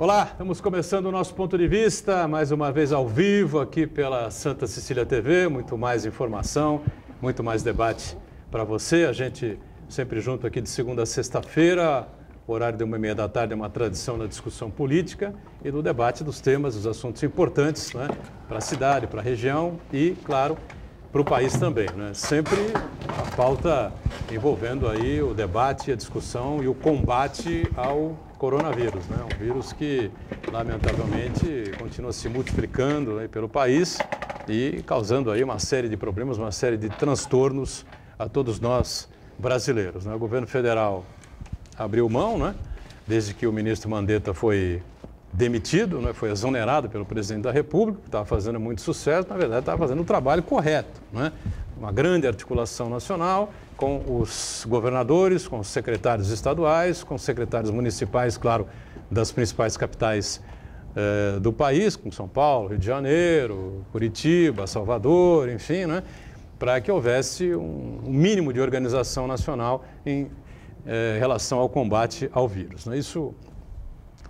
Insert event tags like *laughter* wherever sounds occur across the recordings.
Olá, estamos começando o nosso ponto de vista, mais uma vez ao vivo aqui pela Santa Cecília TV, muito mais informação, muito mais debate para você. A gente sempre junto aqui de segunda a sexta-feira, horário de uma e meia da tarde é uma tradição na discussão política e no debate dos temas, dos assuntos importantes né, para a cidade, para a região e, claro, para o país também. Né? Sempre a pauta envolvendo aí o debate, a discussão e o combate ao coronavírus, né? Um vírus que, lamentavelmente, continua se multiplicando aí pelo país e causando aí uma série de problemas, uma série de transtornos a todos nós brasileiros. Né? O governo federal abriu mão, né? Desde que o ministro Mandetta foi demitido, né? foi exonerado pelo presidente da República, estava fazendo muito sucesso, na verdade estava fazendo o trabalho correto. Né? Uma grande articulação nacional com os governadores, com os secretários estaduais, com os secretários municipais, claro, das principais capitais eh, do país, como São Paulo, Rio de Janeiro, Curitiba, Salvador, enfim, né? para que houvesse um, um, mínimo de organização nacional em eh, relação ao combate ao vírus. Né? Isso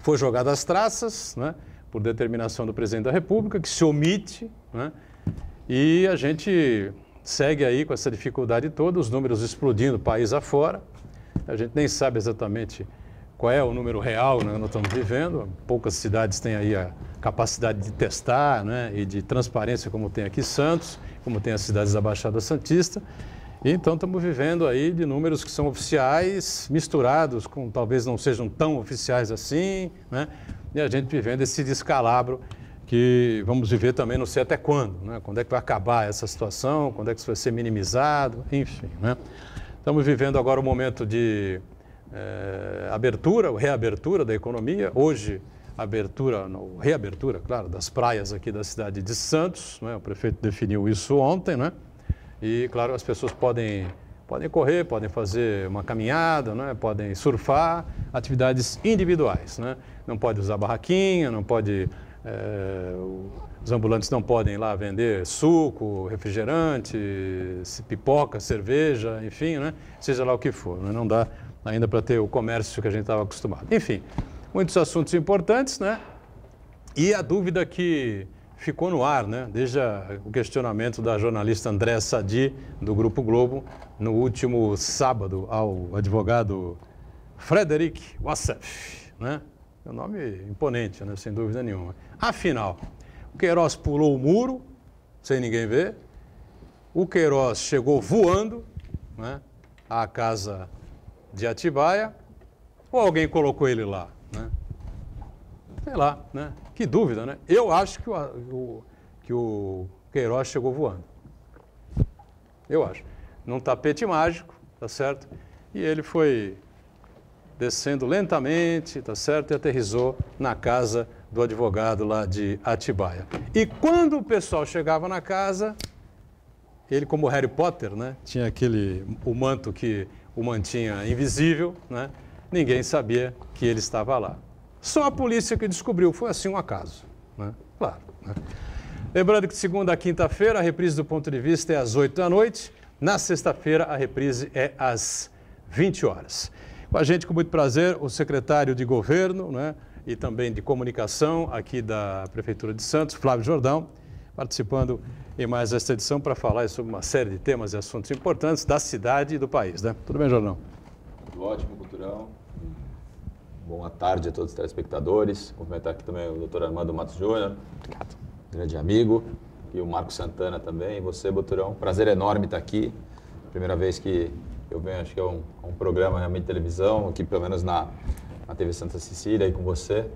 foi jogado às traças, né? por determinação do presidente da República, que se omite, né? e a gente segue aí com essa dificuldade toda, os números explodindo país afora. A gente nem sabe exatamente qual é o número real né, que nós estamos vivendo. Poucas cidades têm aí a capacidade de testar né, e de transparência como tem aqui Santos, como tem as cidades da Baixada Santista. E então estamos vivendo aí de números que são oficiais, misturados com talvez não sejam tão oficiais assim, né? E a gente vivendo esse descalabro que vamos viver também não sei até quando, né? quando é que vai acabar essa situação, quando é que isso vai ser minimizado, enfim. Né? Estamos vivendo agora um momento de é, abertura, reabertura da economia. Hoje, abertura, não, reabertura, claro, das praias aqui da cidade de Santos. Né? O prefeito definiu isso ontem, né? E, claro, as pessoas podem, podem correr, podem fazer uma caminhada, né? podem surfar, atividades individuais. Né? Não pode usar barraquinha, não pode é, os ambulantes não podem ir lá vender suco, refrigerante, pipoca, cerveja, enfim, né? seja lá o que for. Né? Não dá ainda para ter o comércio que a gente estava acostumado. Enfim, muitos assuntos importantes, né? E a dúvida que ficou no ar, né? Desde a, o questionamento da jornalista André Sadi, do Grupo Globo, no último sábado, ao advogado Frederic Wassef, né? É um nome imponente, né? sem dúvida nenhuma. Afinal, o Queiroz pulou o muro, sem ninguém ver. O Queiroz chegou voando né, à casa de Atibaia. Ou alguém colocou ele lá? Né? Sei lá, né? Que dúvida, né? Eu acho que o, o, que o Queiroz chegou voando. Eu acho. Num tapete mágico, tá certo? E ele foi descendo lentamente, tá certo? E aterrizou na casa do advogado lá de Atibaia. E quando o pessoal chegava na casa, ele como Harry Potter, né? Tinha aquele o manto que o mantinha invisível, né? Ninguém sabia que ele estava lá. Só a polícia que descobriu, foi assim um acaso, né? Claro. Né? Lembrando que segunda a quinta-feira a reprise do ponto de vista é às 8 da noite. Na sexta-feira a reprise é às 20 horas. Com a gente, com muito prazer, o secretário de Governo né, e também de Comunicação aqui da Prefeitura de Santos, Flávio Jordão, participando em mais esta edição para falar sobre uma série de temas e assuntos importantes da cidade e do país. Né? Tudo bem, Jordão? Tudo ótimo, Culturão. Boa tarde a todos os telespectadores. Cumprimentar aqui também o doutor Armando Matos Júnior, grande amigo, e o Marco Santana também. E você, Boturão, prazer enorme estar aqui. Primeira vez que eu venho, acho que é um, um programa realmente de televisão, aqui pelo menos na, na TV Santa Cecília e com você,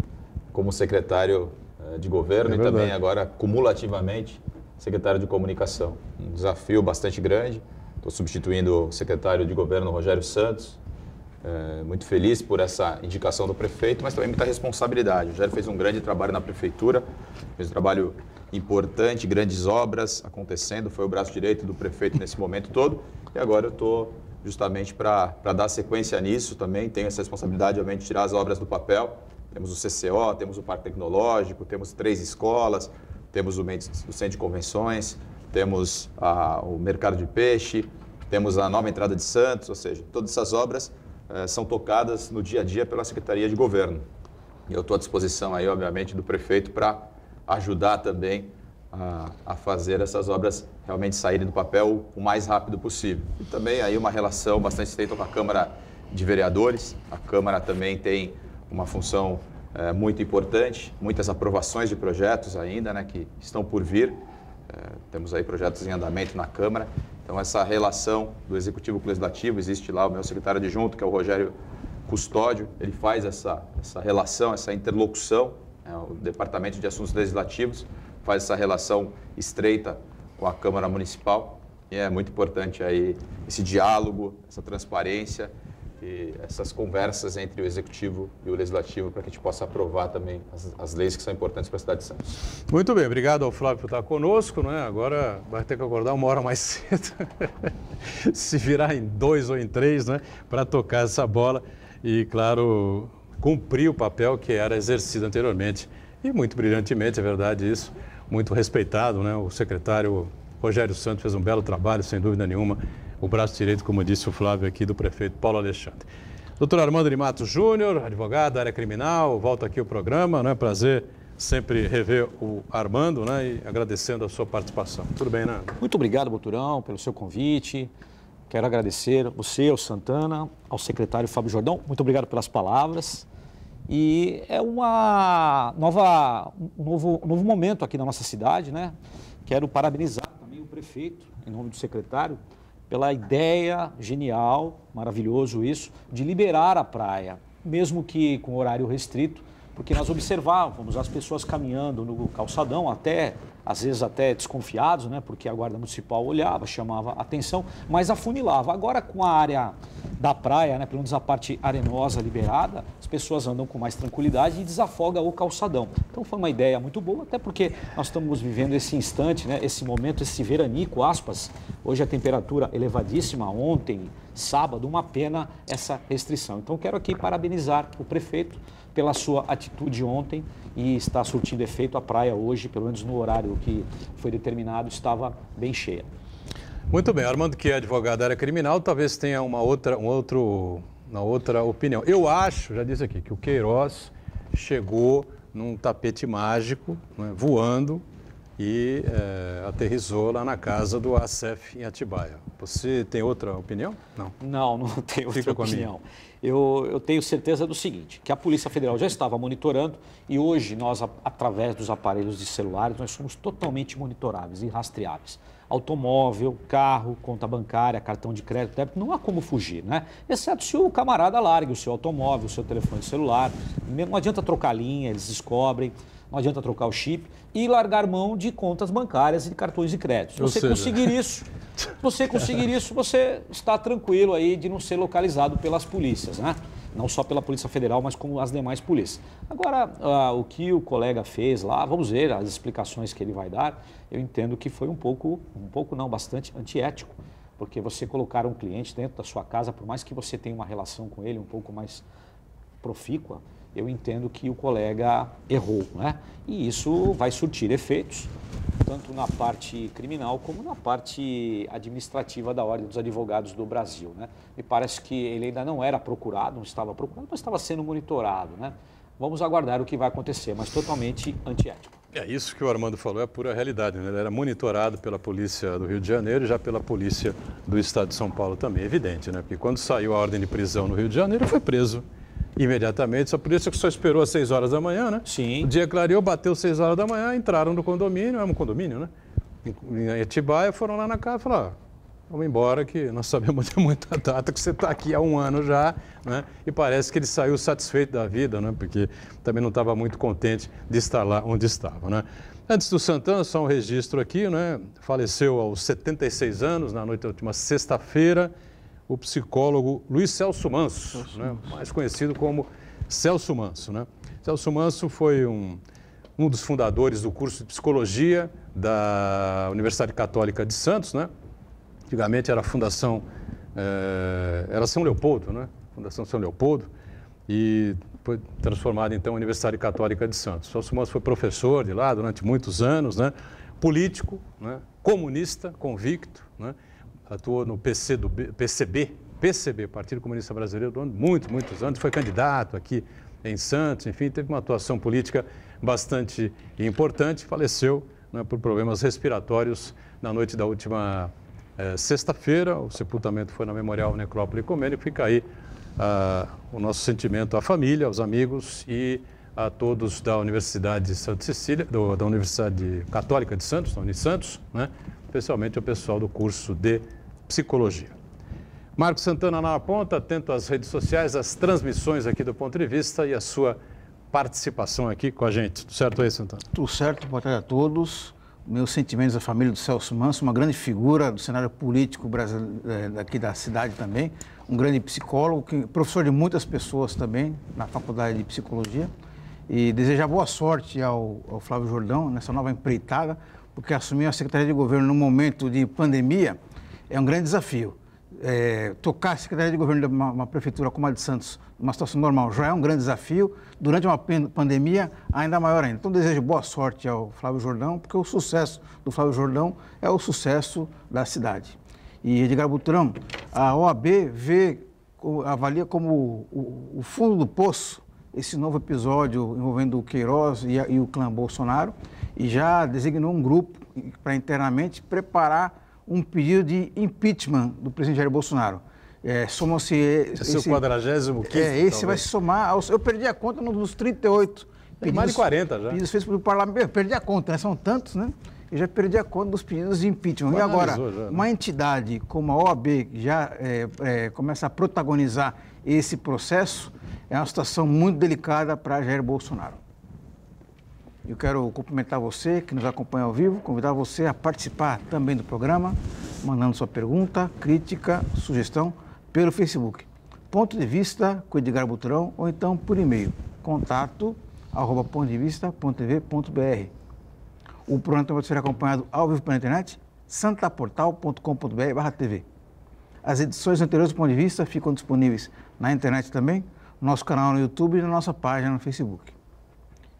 como secretário eh, de governo é e também agora cumulativamente secretário de comunicação. Um desafio bastante grande. Estou substituindo o secretário de governo Rogério Santos. É, muito feliz por essa indicação do prefeito, mas também muita responsabilidade. O Rogério fez um grande trabalho na prefeitura, fez um trabalho importante, grandes obras acontecendo, foi o braço direito do prefeito nesse momento todo. E agora eu estou justamente para dar sequência nisso também. Tenho essa responsabilidade, obviamente, de tirar as obras do papel. Temos o CCO, temos o Parque Tecnológico, temos três escolas, temos o, o Centro de Convenções, temos a, o Mercado de Peixe, temos a nova entrada de Santos, ou seja, todas essas obras eh, são tocadas no dia a dia pela Secretaria de Governo. Eu estou à disposição aí, obviamente, do prefeito para ajudar também a, a, fazer essas obras realmente saírem do papel o mais rápido possível. E também aí uma relação bastante estreita com a Câmara de Vereadores. A Câmara também tem uma função é, muito importante, muitas aprovações de projetos ainda, né, que estão por vir. É, temos aí projetos em andamento na Câmara. Então, essa relação do Executivo com o Legislativo, existe lá o meu secretário adjunto, que é o Rogério Custódio, ele faz essa, essa relação, essa interlocução, é, o Departamento de Assuntos Legislativos faz essa relação estreita com a Câmara Municipal. E é muito importante aí esse diálogo, essa transparência e essas conversas entre o executivo e o legislativo para que a gente possa aprovar também as, as, leis que são importantes para a cidade de Santos. Muito bem, obrigado ao Flávio por estar conosco. Né? Agora vai ter que acordar uma hora mais *laughs* cedo, se virar em dois ou em três, né? para tocar essa bola e, claro, cumprir o papel que era exercido anteriormente. E muito brilhantemente, é verdade isso, muito respeitado. Né? O secretário Rogério Santos fez um belo trabalho, sem dúvida nenhuma o braço direito, como disse o Flávio aqui, do prefeito Paulo Alexandre. Doutor Armando de Matos Júnior, advogado da área criminal, volta aqui o programa, né? Prazer sempre rever o Armando, né? E agradecendo a sua participação. Tudo bem, né? Muito obrigado, Boturão, pelo seu convite. Quero agradecer você, ao Santana, ao secretário Fábio Jordão. Muito obrigado pelas palavras. E é uma nova, um novo, um novo momento aqui na nossa cidade, né? Quero parabenizar também o prefeito, em nome do secretário, pela ideia genial, maravilhoso isso, de liberar a praia, mesmo que com horário restrito, porque nós observávamos as pessoas caminhando no calçadão, até às vezes até desconfiados, né, porque a guarda municipal olhava, chamava atenção, mas afunilava. Agora com a área da praia, né, pelo menos a parte arenosa liberada, as pessoas andam com mais tranquilidade e desafoga o calçadão. Então foi uma ideia muito boa, até porque nós estamos vivendo esse instante, né, esse momento, esse veranico, aspas. Hoje a temperatura elevadíssima, ontem, sábado, uma pena essa restrição. Então quero aqui parabenizar o prefeito pela sua atitude ontem e está surtindo efeito. A praia hoje, pelo menos no horário que foi determinado, estava bem cheia. Muito bem, Armando, que é advogado da área criminal, talvez tenha uma outra, um outro, uma outra opinião. Eu acho, já disse aqui, que o Queiroz chegou num tapete mágico, né, voando, e é, aterrizou lá na casa do ASEF em Atibaia. Você tem outra opinião? Não. Não, não *laughs* tenho outra Fica opinião. Eu, eu, tenho certeza do seguinte, que a Polícia Federal já estava monitorando e hoje nós, através dos aparelhos de celulares, nós somos totalmente monitoráveis e rastreáveis. Automóvel, carro, conta bancária, cartão de crédito, débito, não há como fugir, né? Exceto se o camarada largue o seu automóvel, o seu telefone celular. Não adianta trocar linha, eles descobrem não adianta trocar o chip e largar mão de contas bancárias e de cartões de crédito. Se você seja... conseguir *laughs* isso, você conseguir isso, você está tranquilo aí de não ser localizado pelas polícias, né? Não só pela Polícia Federal, mas como as demais polícias. Agora, uh, o que o colega fez lá, vamos ver as explicações que ele vai dar. Eu entendo que foi um pouco, um pouco não, bastante antiético, porque você colocar um cliente dentro da sua casa, por mais que você tenha uma relação com ele um pouco mais profícua, eu entendo que o colega errou. Né? E isso vai surtir efeitos, tanto na parte criminal como na parte administrativa da Ordem dos Advogados do Brasil. Né? Me parece que ele ainda não era procurado, não estava procurado, mas estava sendo monitorado. Né? Vamos aguardar o que vai acontecer, mas totalmente antiético. É isso que o Armando falou, é pura realidade. Né? Ele era monitorado pela polícia do Rio de Janeiro e já pela polícia do estado de São Paulo também, evidente, né? Porque quando saiu a ordem de prisão no Rio de Janeiro, ele foi preso imediatamente. Só por isso que só esperou às 6 horas da manhã, né? Sim. O dia clareou, bateu 6 horas da manhã, entraram no condomínio, é um condomínio, né? Em Atibaia, foram lá na casa e falaram, vamos embora que nós sabemos de muita *laughs* data que você está aqui há um ano já, né? E parece que ele saiu satisfeito da vida, né? Porque também não estava muito contente de estar lá onde estava, né? Antes do Santana, só um registro aqui, né? Faleceu aos 76 anos, na noite da última sexta-feira, o psicólogo Luiz Celso Manso, Celso né? mais conhecido como Celso Manso. Né? Celso Manso foi um, um dos fundadores do curso de psicologia da Universidade Católica de Santos. Né? Antigamente era a Fundação, é, era São Leopoldo, né? Fundação São Leopoldo, e foi transformada então em Universidade Católica de Santos. Celso Manso foi professor de lá durante muitos anos, né? político, né? comunista convicto, né? Atuou no PC do PCB, PCB, Partido Comunista Brasileiro, durante muitos, muitos anos, foi candidato aqui em Santos, enfim, teve uma atuação política bastante importante, faleceu né, por problemas respiratórios na noite da última é, sexta-feira. O sepultamento foi na Memorial Necrópole Ecumênico. Fica aí ah, o nosso sentimento à família, aos amigos e a todos da Universidade de Santa Cecília, do, da Universidade Católica de Santos, da Unisantos, né? especialmente o pessoal do curso de Psicologia. Marcos Santana na ponta, atento às redes sociais, às transmissões aqui do Ponto de Vista e a sua participação aqui com a gente. Tudo certo aí, Santana? Tudo certo, boa tarde a todos. Meus sentimentos à família do Celso Manso, uma grande figura do cenário político brasileiro, eh, daqui da cidade também, um grande psicólogo, professor de muitas pessoas também na Faculdade de Psicologia. E desejar boa sorte ao, ao Flávio Jordão nessa nova empreitada, porque assumir a Secretaria de Governo num momento de pandemia é um grande desafio. É, tocar a Secretaria de Governo de uma, uma, prefeitura como a de Santos, numa situação normal, já é um grande desafio. Durante uma pandemia, ainda maior ainda. Então, desejo boa sorte ao Flávio Jordão, porque o sucesso do Flávio Jordão é o sucesso da cidade. E Edgar Butrão, a OAB vê, avalia como o, o fundo do poço esse novo episódio envolvendo o Queiroz e, a, e o clã Bolsonaro e já designou um grupo para internamente preparar um pedido de impeachment do presidente Jair Bolsonaro. É, Somam-se. Esse, é o 45 É, esse talvez. vai se somar. Aos, eu perdi a conta nos 38. Tem mais de 40 já. Pedidos feitos pelo parlamento. Eu perdi a conta, né? São tantos, né? Eu já perdi a conta dos pedidos de impeachment. e agora, já, né? uma entidade como a OAB já é, é, começa a protagonizar esse processo, é uma situação muito delicada para Jair Bolsonaro. Eu quero cumprimentar você que nos acompanha ao vivo, convidar você a participar também do programa, mandando sua pergunta, crítica, sugestão pelo Facebook. Ponto de vista com Edgar Butrão ou então por e-mail, contato arroba pontodevista.tv.br. O programa também pode ser acompanhado ao vivo pela internet, santaportal.com.br/tv. As edições anteriores do Ponto de Vista ficam disponíveis na internet também, no nosso canal no YouTube e na nossa página no Facebook.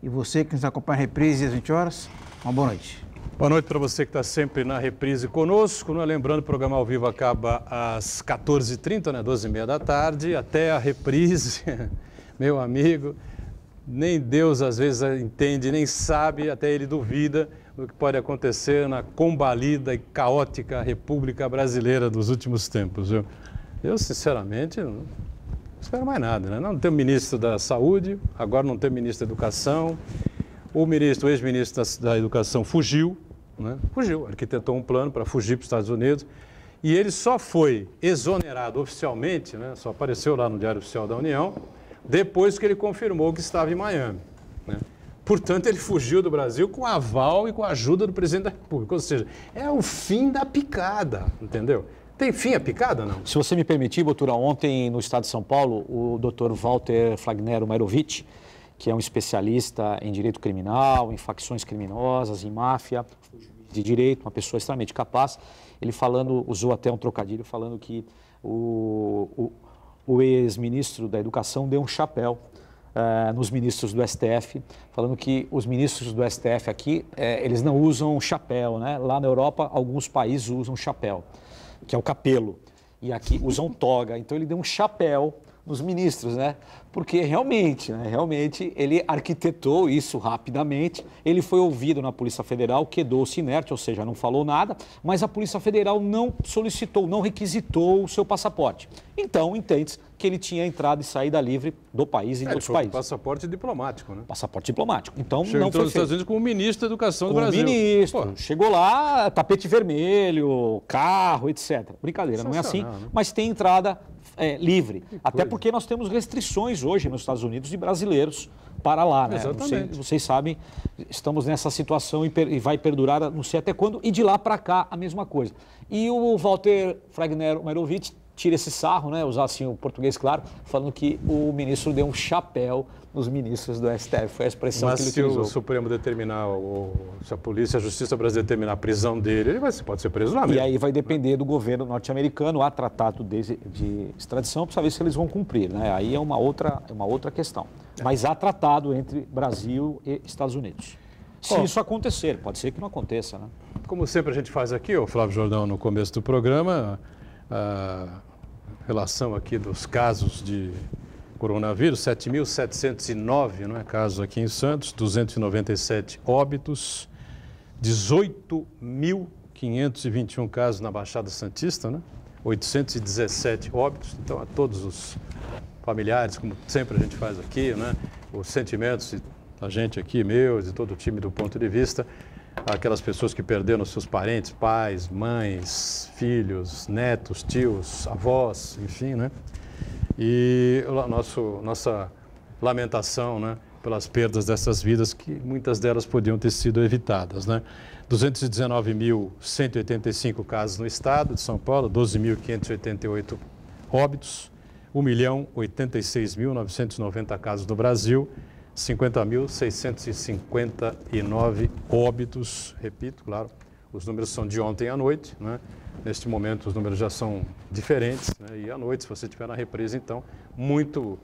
E você que nos acompanha a reprise às 20 horas, uma boa noite. Boa noite para você que está sempre na reprise conosco. Né? Lembrando, o programa ao vivo acaba às 14h30, né? 12h30 da tarde, até a reprise. *laughs* Meu amigo, nem Deus às vezes entende, nem sabe, até ele duvida do que pode acontecer na combalida e caótica República Brasileira dos últimos tempos. Eu, eu sinceramente, espero mais nada, né? Não tem ministro da Saúde, agora não tem ministro da Educação. O ministro, o ex-ministro da, da, Educação fugiu, né? Fugiu, arquitetou um plano para fugir para os Estados Unidos. E ele só foi exonerado oficialmente, né? Só apareceu lá no Diário Oficial da União, depois que ele confirmou que estava em Miami. Né? Portanto, ele fugiu do Brasil com aval e com a ajuda do presidente da República. Ou seja, é o fim da picada, entendeu? Tem fim a picada, não? Se você me permitir, Botura, ontem no estado de São Paulo, o doutor Walter Flagnero Mairovitch, que é um especialista em direito criminal, em facções criminosas, em máfia, de direito, uma pessoa extremamente capaz, ele falando, usou até um trocadilho, falando que o, o, o ex-ministro da Educação deu um chapéu Uh, nos ministros do STF, falando que os ministros do STF aqui, uh, eles não usam chapéu, né? Lá na Europa, alguns países usam chapéu que é o capelo, e aqui usam toga. Então ele deu um chapéu nos ministros, né? Porque realmente, né? realmente ele arquitetou isso rapidamente. Ele foi ouvido na Polícia Federal, quedou-se inerte, ou seja, não falou nada, mas a Polícia Federal não solicitou, não requisitou o seu passaporte. Então, entende que ele tinha entrada e saída livre do país e é, outros países. Passaporte diplomático, né? Passaporte diplomático. Então, Chegou não então foi nos Estados Unidos como ministro da Educação como do Brasil. ministro. Pô. Chegou lá, tapete vermelho, carro, etc. Brincadeira, não é assim, né? mas tem entrada é, livre. Até porque nós temos restrições hoje nos Estados Unidos de brasileiros para lá. Né? Vocês, vocês, sabem, estamos nessa situação e, per, e, vai perdurar não sei até quando, e de lá para cá a mesma coisa. E o Walter Fragner Mairovitch tira esse sarro, né, usar assim o português claro, falando que o ministro deu um chapéu nos ministros do STF. Foi a expressão Mas que ele se utilizou. o Supremo determinar, ou se a polícia, a justiça brasileira determinar a prisão dele, ele vai, pode ser preso lá mesmo. E aí vai depender do governo norte-americano, há tratado de, de extradição, para saber se eles vão cumprir. Né? Aí é uma outra, é uma outra questão. Mas há tratado entre Brasil e Estados Unidos. Se Bom, isso acontecer, pode ser que não aconteça. Né? Como sempre a gente faz aqui, o Flávio Jordão, no começo do programa, a relação aqui dos casos de coronavírus, 7.709 não é, casos aqui em Santos, 297 óbitos, 18.521 casos na Baixada Santista, né? 817 óbitos. Então, a todos os familiares, como sempre a gente faz aqui, né? os sentimentos da gente aqui, meus e todo o time do ponto de vista, aquelas pessoas que perderam seus parentes, pais, mães, filhos, netos, tios, avós, enfim, né? E nosso, nossa lamentação, né? Pelas perdas dessas vidas, que muitas delas podiam ter sido evitadas, né? 219.185 casos no estado de São Paulo, 12.588 óbitos, 1.086.990 casos no Brasil, 50.659 óbitos, repito, claro, os números são de ontem à noite, né? Neste momento os números já são diferentes, né? e à noite, se você estiver na represa, então, muito,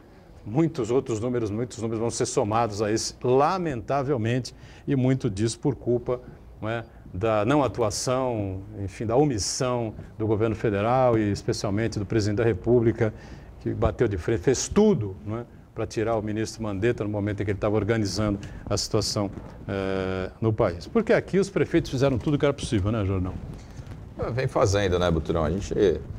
muitos outros números, muitos números vão ser somados a esse, lamentavelmente, e muito disso por culpa é? da não atuação, enfim, da omissão do governo federal e especialmente do presidente da República, que bateu de frente, fez tudo, não é? Para tirar o ministro Mandetta no momento em que ele estava organizando a situação eh, no país. Porque aqui os prefeitos fizeram tudo o que era possível, né, Jornal? É, vem fazendo, né, Buturão? A gente,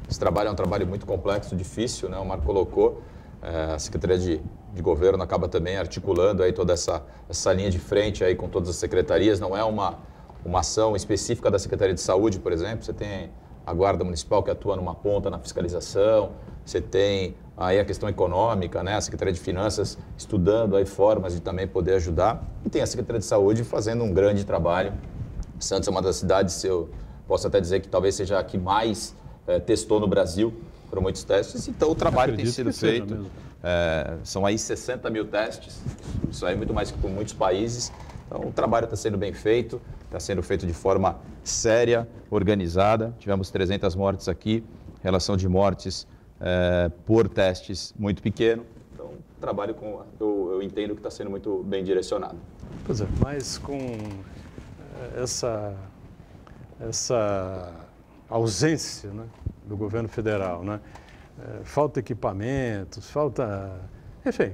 esse trabalho é um trabalho muito complexo, difícil, né? O Marco colocou, é, a Secretaria de, de, Governo acaba também articulando aí toda essa, essa linha de frente aí com todas as secretarias. Não é uma, uma ação específica da Secretaria de Saúde, por exemplo. Você tem a Guarda Municipal que atua numa ponta na fiscalização, você tem aí a questão econômica, né? a Secretaria de Finanças estudando aí formas de também poder ajudar, e tem a Secretaria de Saúde fazendo um grande trabalho. Santos é uma das cidades, se eu posso até dizer que talvez seja a que mais é, testou no Brasil, por muitos testes, então o trabalho tem sido feito. É, são aí 60 mil testes, isso aí é muito mais que por muitos países. Então o trabalho está sendo bem feito, está sendo feito de forma séria, organizada. Tivemos 300 mortes aqui, relação de mortes é, por testes muito pequeno. Então, trabalho com, eu, eu entendo que está sendo muito bem direcionado. Pois é, mas com é, essa, essa ausência né, do governo federal, né? É, falta equipamentos, falta, enfim,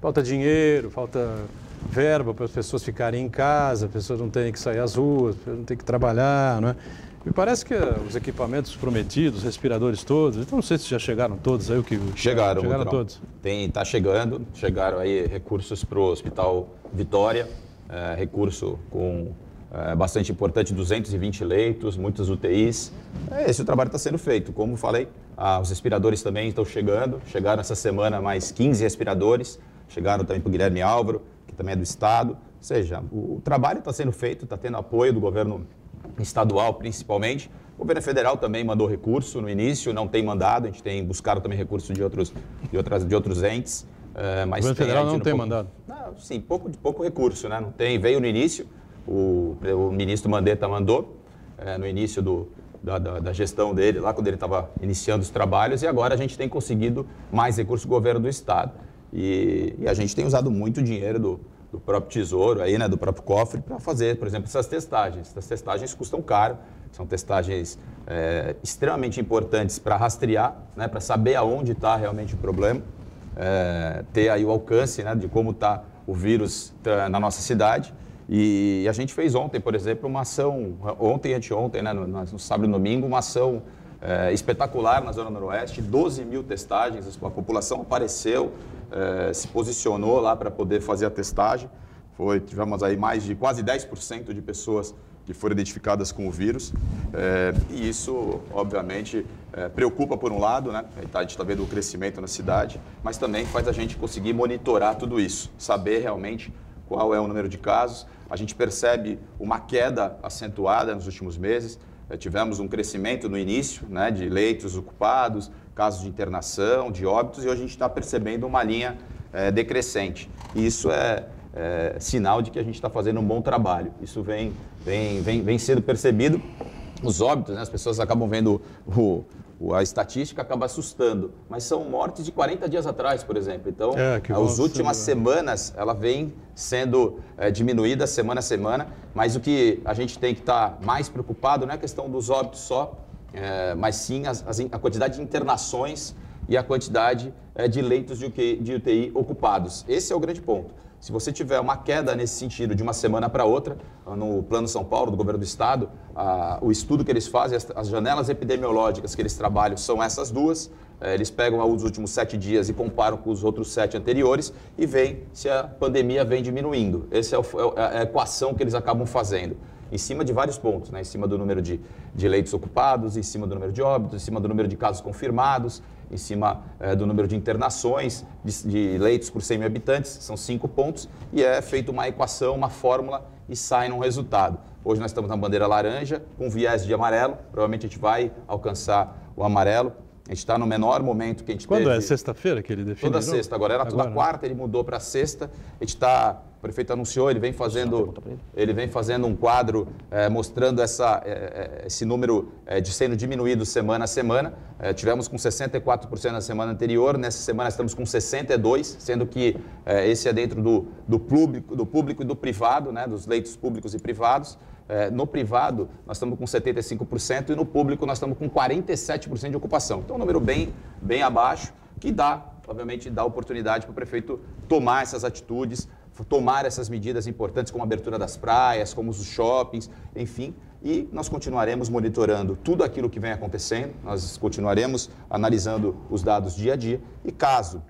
falta dinheiro, falta verba para as pessoas ficarem em casa, as pessoas não terem que sair às ruas, não terem que trabalhar, não é? Me parece que os equipamentos prometidos, respiradores todos, então não sei se já chegaram todos aí o que chegaram, chegaram todos. Tem, tá chegando, chegaram aí recursos para o Hospital Vitória, é, recurso com é, bastante importante, 220 leitos, muitas UTIs. É, esse o trabalho está sendo feito. Como falei, ah, os respiradores também estão chegando. Chegaram essa semana mais 15 respiradores. Chegaram também para o Guilherme Álvaro, que também é do Estado. Ou seja, o, o trabalho está sendo feito, está tendo apoio do governo estadual principalmente. O governo federal também mandou recurso no início, não tem mandado, a gente tem buscado também recurso de outros, de outras, de outros entes. Uh, mas o governo federal não tem pouco, mandado? Não, sim, pouco, pouco recurso, né? Não tem, veio no início, o, o ministro Mandetta mandou, uh, no início do, da, da, da, gestão dele, lá quando ele estava iniciando os trabalhos, e agora a gente tem conseguido mais recursos do governo do Estado. E, e a gente tem usado muito dinheiro do, do próprio tesouro, aí, né, do próprio cofre, para fazer, por exemplo, essas testagens. Essas testagens custam caro, são testagens é, extremamente importantes para rastrear, né, para saber aonde está realmente o problema, é, ter aí o alcance né, de como está o vírus tá na nossa cidade. E a gente fez ontem, por exemplo, uma ação, ontem e anteontem, né, no, no sábado e domingo, uma ação é, espetacular na Zona Noroeste, 12 mil testagens, a população apareceu, é, se posicionou lá para poder fazer a testagem. Foi, tivemos aí mais de quase 10% de pessoas que foram identificadas com o vírus. É, e isso, obviamente, é, preocupa por um lado, né? A gente está vendo o crescimento na cidade, mas também faz a gente conseguir monitorar tudo isso, saber realmente qual é o número de casos. A gente percebe uma queda acentuada nos últimos meses. É, tivemos um crescimento no início né, de leitos ocupados, casos de internação, de óbitos, e hoje a gente está percebendo uma linha é, decrescente. E isso é, é, sinal de que a gente está fazendo um bom trabalho. Isso vem, vem, vem, vem sendo percebido. Os óbitos, né, as pessoas acabam vendo o, a estatística acaba assustando, mas são mortes de 40 dias atrás, por exemplo. Então, é, as últimas ser... semanas ela vem sendo é, diminuída semana a semana, mas o que a gente tem que estar tá mais preocupado não é a questão dos óbitos só, é, mas sim as, as, a quantidade de internações e a quantidade é, de leitos de UTI, de UTI ocupados. Esse é o grande ponto. Se você tiver uma queda nesse sentido de uma semana para outra, no Plano São Paulo, do governo do estado, a, o estudo que eles fazem, as, as, janelas epidemiológicas que eles trabalham são essas duas. É, eles pegam os últimos sete dias e comparam com os outros sete anteriores e veem se a pandemia vem diminuindo. Essa é, é, é a equação que eles acabam fazendo em cima de vários pontos, né? em cima do número de, de leitos ocupados, em cima do número de óbitos, em cima do número de casos confirmados, em cima é, do número de internações, de, de, leitos por 100 mil habitantes, são cinco pontos, e é feita uma equação, uma fórmula e sai num resultado. Hoje nós estamos na bandeira laranja, com viés de amarelo, provavelmente a gente vai alcançar o amarelo, a gente está no menor momento que a gente Quando teve. é? Sexta-feira que ele definiu? Toda sexta. Agora era toda Agora, quarta, ele mudou para sexta. A gente está o prefeito anunciou, ele vem fazendo, ele vem fazendo um quadro é, mostrando essa, é, esse número é, de sendo diminuído semana a semana. tivemos com 64% na semana anterior, nessa semana estamos com 62%, sendo que esse é dentro do, do, público, do público e do privado, né, dos leitos públicos e privados. No privado, nós estamos com 75% e no público nós estamos com 47% de ocupação. Então, um número bem, bem abaixo, que dá, obviamente, dá oportunidade para o prefeito tomar essas atitudes, tomar essas medidas importantes, como a abertura das praias, como os shoppings, enfim. E nós continuaremos monitorando tudo aquilo que vem acontecendo, nós continuaremos analisando os dados dia a dia. E caso,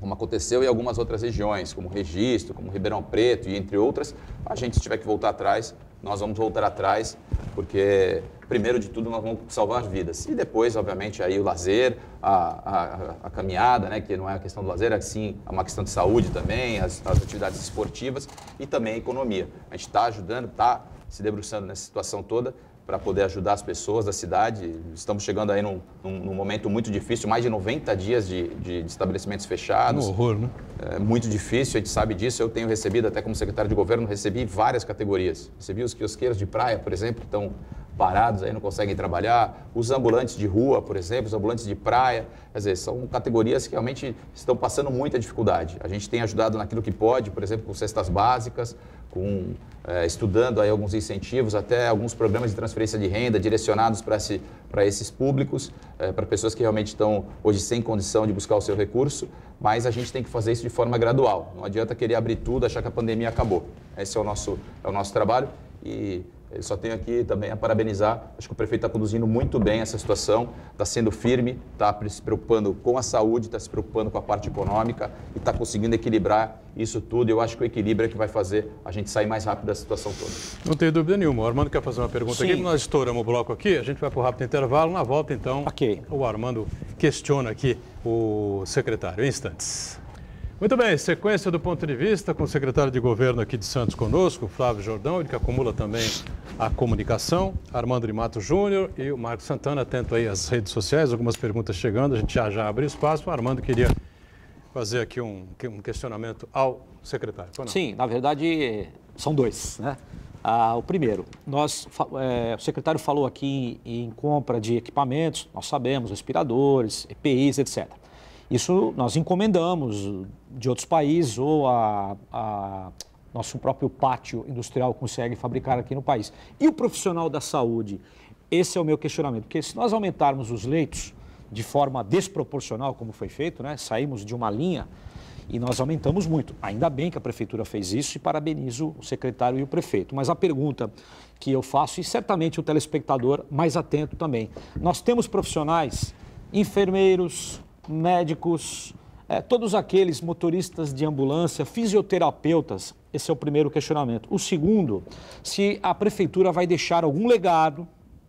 como aconteceu em algumas outras regiões, como Registro, como Ribeirão Preto e entre outras, a gente tiver que voltar atrás, nós vamos voltar atrás, porque primeiro de tudo nós vamos salvar vidas. E depois, obviamente, aí o lazer, a, a, a caminhada, né, que não é a questão do lazer, é sim é uma questão de saúde também, as, as atividades esportivas e também a economia. A gente está ajudando, está se debruçando nessa situação toda para poder ajudar as pessoas da cidade. Estamos chegando aí num, num, num momento muito difícil, mais de 90 dias de, de, de estabelecimentos fechados. Um horror, né? É muito difícil, a gente sabe disso. Eu tenho recebido, até como secretário de governo, recebi várias categorias. Recebi os quiosqueiros de praia, por exemplo, que estão parados aí, não conseguem trabalhar. Os ambulantes de rua, por exemplo, os ambulantes de praia. Quer dizer, são categorias que realmente estão passando muita dificuldade. A gente tem ajudado naquilo que pode, por exemplo, com cestas básicas, com é, estudando aí alguns incentivos, até alguns programas de transferência de renda direcionados para esse, esses públicos, é, para pessoas que realmente estão hoje sem condição de buscar o seu recurso, mas a gente tem que fazer isso de forma gradual. Não adianta querer abrir tudo, achar que a pandemia acabou. Esse é o nosso, é o nosso trabalho e eu só tenho aqui também a parabenizar. Acho que o prefeito está conduzindo muito bem essa situação, está sendo firme, está se preocupando com a saúde, está se preocupando com a parte econômica e está conseguindo equilibrar isso tudo. Eu acho que o equilíbrio é que vai fazer a gente sair mais rápido da situação toda. Não tenho dúvida nenhuma. O Armando quer fazer uma pergunta Sim. aqui. Nós estouramos o bloco aqui, a gente vai para o rápido intervalo. Na volta, então, okay. o Armando questiona aqui o secretário. Em instantes. Muito bem, sequência do ponto de vista com o secretário de governo aqui de Santos conosco, Flávio Jordão, ele que acumula também a comunicação, Armando de Mato Júnior e o Marcos Santana, atento aí às redes sociais, algumas perguntas chegando, a gente já já abre espaço. O Armando queria fazer aqui um, um questionamento ao secretário. Sim, na verdade são dois, né? Ah, o primeiro, nós, é, o secretário falou aqui em compra de equipamentos, nós sabemos, respiradores, EPIs, etc. Isso nós encomendamos de outros países ou a, a nosso próprio pátio industrial consegue fabricar aqui no país. E o profissional da saúde? Esse é o meu questionamento, porque se nós aumentarmos os leitos de forma desproporcional, como foi feito, né? saímos de uma linha e nós aumentamos muito. Ainda bem que a prefeitura fez isso e parabenizo o secretário e o prefeito. Mas a pergunta que eu faço, e certamente o telespectador mais atento também: nós temos profissionais, enfermeiros, médicos, é, todos aqueles motoristas de ambulância, fisioterapeutas, esse é o primeiro questionamento. O segundo, se a prefeitura vai deixar algum legado,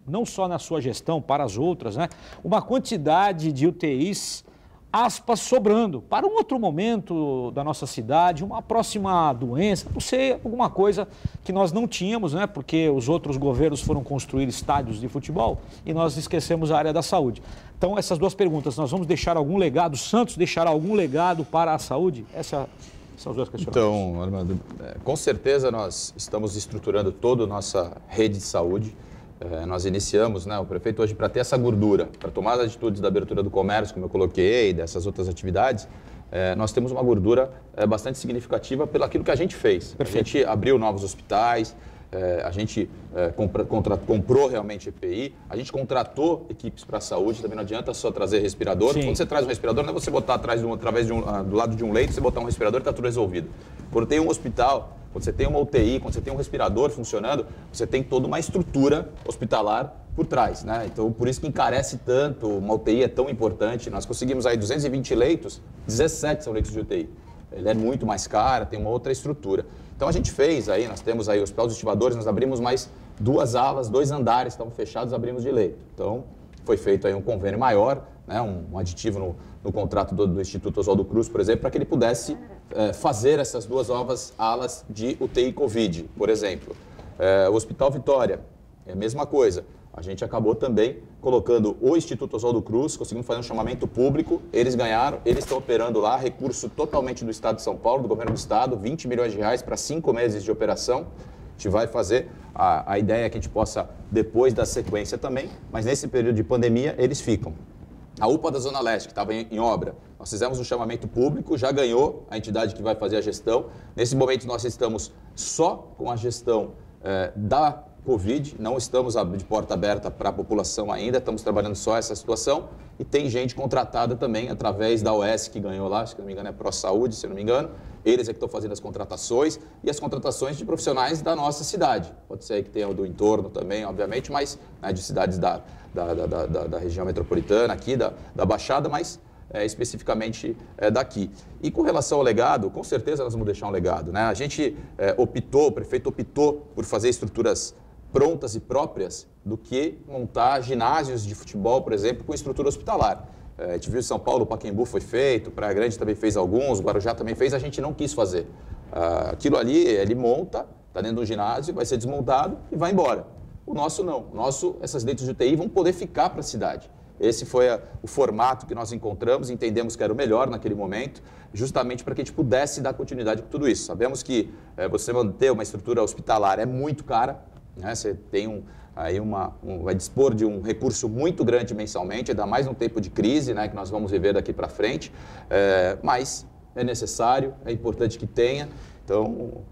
não só na sua gestão, para as outras, né? Uma quantidade de UTIs aspas sobrando para um outro momento da nossa cidade, uma próxima doença, não sei, alguma coisa que nós não tínhamos, né? Porque os outros governos foram construir estádios de futebol e nós esquecemos a área da saúde. Então, essas duas perguntas, nós vamos deixar algum legado, Santos deixará algum legado para a saúde? Essa são as duas questões. Então, Armando, é, com certeza nós estamos estruturando toda a nossa rede de saúde. É, nós iniciamos, né, o prefeito hoje, para ter essa gordura, para tomar as atitudes da abertura do comércio, como eu coloquei, dessas outras atividades, é, nós temos uma gordura é, bastante significativa pelo aquilo que a gente fez. Perfeito. A gente abriu novos hospitais, é, a gente é, compra, contra, comprou realmente EPI, a gente contratou equipes para a saúde, também não adianta só trazer respirador. Sim. Quando você traz um respirador, não é você botar atrás de um, através de um, ah, do lado de um leito, você botar um respirador e está tudo resolvido. Quando tem um hospital, quando você tem uma UTI, quando você tem um respirador funcionando, você tem toda uma estrutura hospitalar por trás, né? Então, por isso que encarece tanto, uma UTI é tão importante. Nós conseguimos aí 220 leitos, 17 são leitos de UTI. Ele é muito mais caro, tem uma outra estrutura. Então a gente fez aí, nós temos aí o Hospital dos Estivadores, nós abrimos mais duas alas, dois andares estavam fechados, abrimos de leito. Então foi feito aí um convênio maior, né, um, um aditivo no, no contrato do, do, Instituto Oswaldo Cruz, por exemplo, para que ele pudesse é, fazer essas duas novas alas de UTI Covid, por exemplo. É, o Hospital Vitória, é a mesma coisa. A gente acabou também colocando o Instituto Oswaldo Cruz, conseguimos fazer um chamamento público, eles ganharam, eles estão operando lá, recurso totalmente do Estado de São Paulo, do governo do Estado, 20 milhões de reais para cinco meses de operação. A gente vai fazer, a, a ideia é que a gente possa, depois da sequência também, mas nesse período de pandemia, eles ficam. A UPA da Zona Leste, que estava em, em, obra, nós fizemos um chamamento público, já ganhou a entidade que vai fazer a gestão. Nesse momento, nós estamos só com a gestão eh, da Covid, não estamos de porta aberta para a população ainda, estamos trabalhando só essa situação e tem gente contratada também através da OS que ganhou lá, se não me engano é Pro Saúde, se não me engano, eles é que estão fazendo as contratações e as contratações de profissionais da nossa cidade. Pode ser que tenha do entorno também, obviamente, mas né, de cidades da, da, da, da, da região metropolitana aqui, da, da Baixada, mas é, especificamente é, daqui. E com relação ao legado, com certeza nós vamos deixar um legado. Né? A gente é, optou, o prefeito optou por fazer estruturas prontas e próprias do que montar ginásios de futebol, por exemplo, com estrutura hospitalar. É, a gente viu em São Paulo, o Paquembu foi feito, Praia Grande também fez alguns, o Guarujá também fez, a gente não quis fazer. Ah, aquilo ali, ele monta, está dentro do ginásio, vai ser desmontado e vai embora. O nosso não. O nosso, essas leitos de UTI vão poder ficar para a cidade. Esse foi a, o formato que nós encontramos, entendemos que era o melhor naquele momento, justamente para que a gente pudesse dar continuidade com tudo isso. Sabemos que é, você manter uma estrutura hospitalar é muito cara, né? Você tem um, aí uma, um, vai dispor de um recurso muito grande mensalmente, ainda mais num tempo de crise né, que nós vamos viver daqui para frente, é, mas é necessário, é importante que tenha. Então,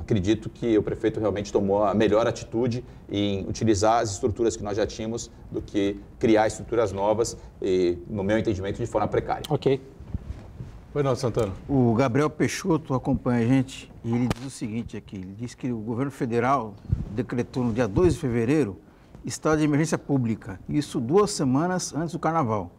acredito que o prefeito realmente tomou a melhor atitude em utilizar as estruturas que nós já tínhamos do que criar estruturas novas e, no meu entendimento, de forma precária. Ok. Oi, não, Santana. O Gabriel Peixoto acompanha a gente e ele diz o seguinte aqui: ele diz que o governo federal decretou no dia 2 de fevereiro estado de emergência pública, isso duas semanas antes do carnaval.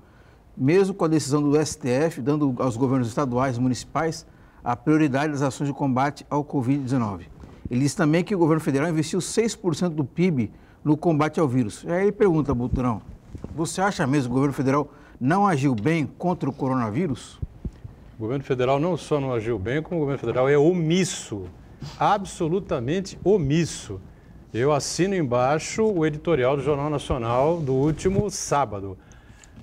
Mesmo com a decisão do STF, dando aos governos estaduais e municipais a prioridade das ações de combate ao Covid-19. Ele diz também que o governo federal investiu 6% do PIB no combate ao vírus. Aí ele pergunta, Buturão, você acha mesmo que o governo federal não agiu bem contra o coronavírus? O governo federal não só não agiu bem, como o governo federal é omisso, absolutamente omisso. Eu assino embaixo o editorial do Jornal Nacional do último sábado.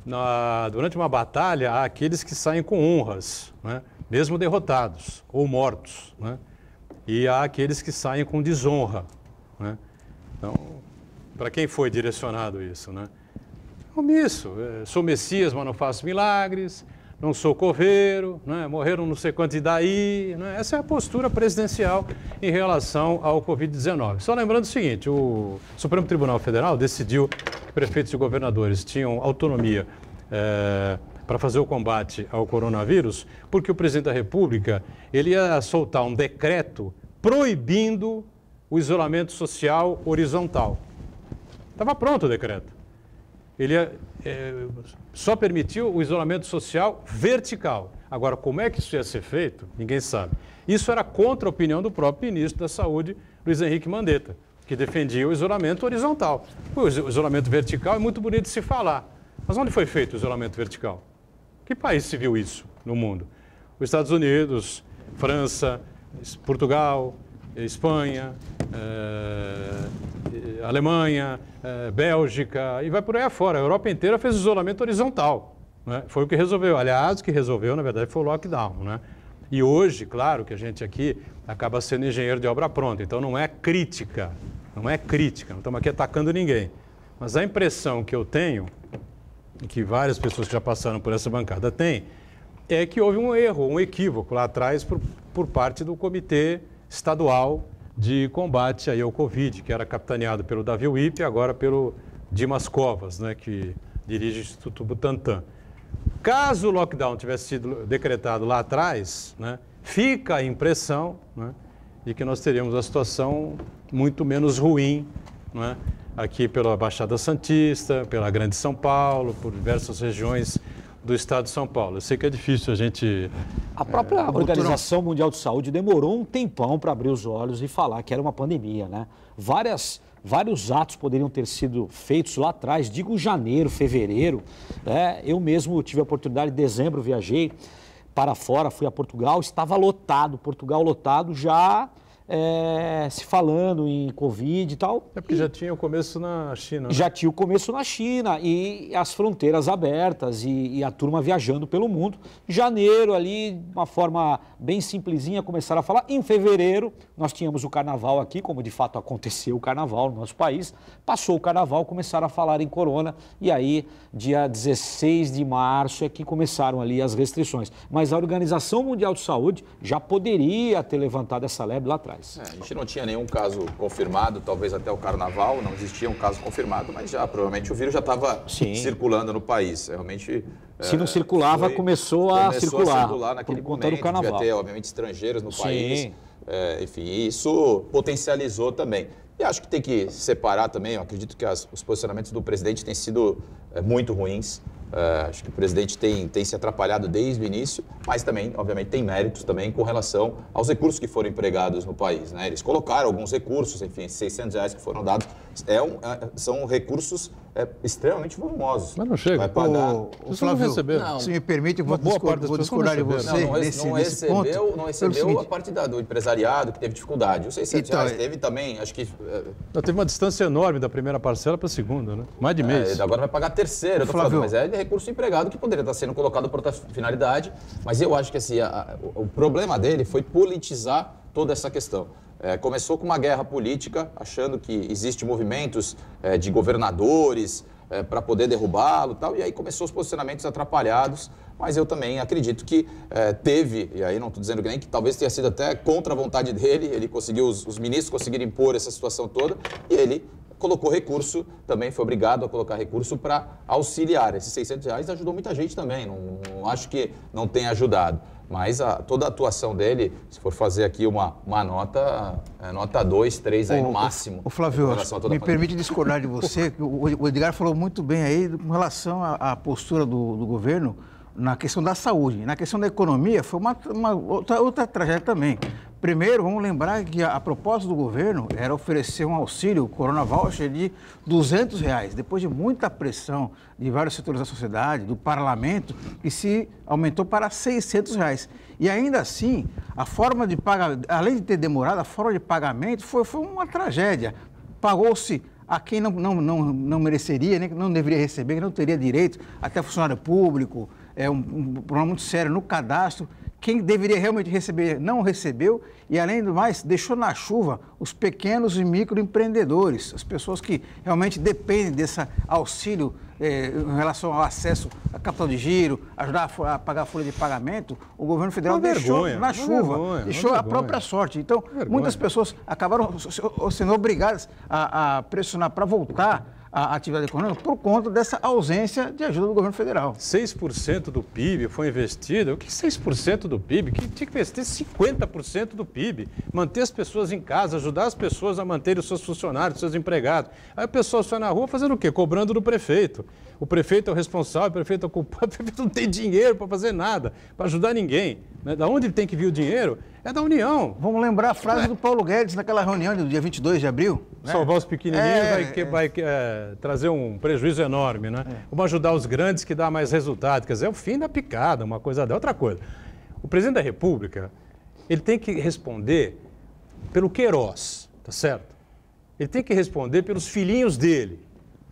Na, durante uma batalha, há aqueles que saem com honras, né? mesmo derrotados ou mortos. Né? E há aqueles que saem com desonra. Né? Então, para quem foi direcionado isso? Né? Omisso. É, sou Messias, mas não faço milagres não sou coveiro, né? morreram não sei quantos daí. Né? Essa é a postura presidencial em relação ao Covid-19. Só lembrando o seguinte, o Supremo Tribunal Federal decidiu que prefeitos e governadores tinham autonomia é, para fazer o combate ao coronavírus, porque o presidente da República ele ia soltar um decreto proibindo o isolamento social horizontal. Estava pronto o decreto. Ele ia é, só permitiu o isolamento social vertical. Agora, como é que isso ia ser feito? Ninguém sabe. Isso era contra a opinião do próprio ministro da Saúde, Luiz Henrique Mandetta, que defendia o isolamento horizontal. O isolamento vertical é muito bonito de se falar. Mas onde foi feito o isolamento vertical? Que país se viu isso no mundo? Os Estados Unidos, França, Portugal, Espanha, eh, Alemanha, eh, Bélgica e vai por aí afora. A Europa inteira fez isolamento horizontal. Né? Foi o que resolveu. Aliás, o que resolveu, na verdade, foi o lockdown. Né? E hoje, claro que a gente aqui acaba sendo engenheiro de obra pronta, então não é crítica, não é crítica, não estamos aqui atacando ninguém. Mas a impressão que eu tenho, e que várias pessoas que já passaram por essa bancada têm, é que houve um erro, um equívoco lá atrás por, por parte do comitê estadual de combate aí ao Covid, que era capitaneado pelo Davi Wip e agora pelo Dimas Covas, né, que dirige o Instituto Butantan. Caso o lockdown tivesse sido decretado lá atrás, né, fica a impressão né, de que nós teríamos uma situação muito menos ruim né, aqui pela Baixada Santista, pela Grande São Paulo, por diversas regiões do estado de São Paulo. Eu sei que é difícil a gente. A própria é, Organização Mundial de Saúde demorou um tempão para abrir os olhos e falar que era uma pandemia, né? Várias, vários atos poderiam ter sido feitos lá atrás, digo janeiro, fevereiro. Né? Eu mesmo tive a oportunidade, em dezembro, viajei para fora, fui a Portugal, estava lotado, Portugal lotado já é, se falando em Covid e tal. É porque e já tinha o começo na China. Né? Já tinha o começo na China e as fronteiras abertas e, e, a turma viajando pelo mundo. Janeiro ali, de uma forma bem simplesinha, começaram a falar. Em fevereiro, nós tínhamos o carnaval aqui, como de fato aconteceu o carnaval no nosso país. Passou o carnaval, começaram a falar em corona e aí, dia 16 de março, é que começaram ali as restrições. Mas a Organização Mundial de Saúde já poderia ter levantado essa lebre lá atrás É, a gente não tinha nenhum caso confirmado, talvez até o carnaval, não existia um caso confirmado, mas já provavelmente o vírus já estava circulando no país. Realmente. Se não é, circulava, foi, começou a começou circular. a circular naquele momento. Do carnaval. Devia ter, obviamente, estrangeiros no Sim. país. É, enfim, isso potencializou também. E acho que tem que separar também. Eu acredito que as, os posicionamentos do presidente têm sido é, muito ruins. Uh, acho que o presidente tem, tem se atrapalhado desde o início, mas também, obviamente, tem méritos também com relação aos recursos que foram empregados no país. Né? Eles colocaram alguns recursos, enfim, 600 reais que foram dados, é um, é, são recursos é, extremamente volumosos. Mas não chega. Vai pagar. O, o Flávio, não Se me permite, eu vou, discordar, vou discordar de você não, não, nesse, não nesse recebeu, ponto. Não recebeu a parte da, do empresariado que teve dificuldade. Os 600 então, reais é- teve também, acho que... É... Teve uma distância enorme da primeira parcela para a segunda, né? Mais de é, mês. agora vai pagar a terceira, eu Flávio, falando, mas é recurso empregado que poderia estar sendo colocado por outra finalidade. Mas eu acho que assim, a, a, o problema dele foi politizar toda essa questão. É, começou com uma guerra política, achando que existe movimentos é, de governadores é, para poder derrubá-lo tal, e aí começou os posicionamentos atrapalhados, mas eu também acredito que é, teve, e aí não estou dizendo que nem que talvez tenha sido até contra a vontade dele, ele conseguiu, os, os ministros conseguiram impor essa situação toda, e ele colocou recurso, também foi obrigado a colocar recurso para auxiliar. Esses 600 reais ajudou muita gente também, não, não acho que não tenha ajudado. Mas a, toda a atuação dele, se for fazer aqui uma, uma nota, é nota 2, 3 aí no máximo. O Flávio, me permite discordar de você, o Edgar falou muito bem aí com relação à, à postura do, do governo na questão da saúde. Na questão da economia, foi uma, uma outra, outra tragédia também. Primeiro, vamos lembrar que a, a, proposta do governo era oferecer um auxílio, Corona Voucher, de 200 reais. Depois de muita pressão de vários setores da sociedade, do parlamento, que se aumentou para 600 reais. E ainda assim, a forma de pagamento, além de ter demorado, a forma de pagamento foi, foi uma tragédia. Pagou-se a quem não, não, não, não mereceria, nem não deveria receber, que não teria direito, até funcionário público, é um, um problema muito sério no cadastro. Quem deveria realmente receber não recebeu e, além do mais, deixou na chuva os pequenos e microempreendedores, as pessoas que realmente dependem desse auxílio eh, em relação ao acesso a capital de giro, ajudar a, a, pagar a folha de pagamento. O governo federal deixou na chuva, vergonha, deixou a própria sorte. Então, muitas pessoas acabaram sendo obrigadas a, a pressionar para voltar a atividade econômica por conta dessa ausência de ajuda do governo federal. 6% do PIB foi investido. O que 6% do PIB? Que tinha que investir 50% do PIB. Manter as pessoas em casa, ajudar as pessoas a manter os seus funcionários, os seus empregados. Aí o pessoal sai na rua fazendo o quê? Cobrando do prefeito. O prefeito é o responsável, o prefeito é o culpado, *laughs* o prefeito não tem dinheiro para fazer nada, para ajudar ninguém. Né? Da onde tem que vir o dinheiro? É da União. Vamos lembrar a frase é. do Paulo Guedes naquela reunião do dia 22 de abril. Né? Salvar os pequenininhos é, vai, que, é. vai é, trazer um prejuízo enorme, né? É. Vamos ajudar os grandes que dá mais resultado. Quer dizer, é o fim da picada, uma coisa da outra coisa. O presidente da República, ele tem que responder pelo Queiroz, tá certo? Ele tem que responder pelos filhinhos dele.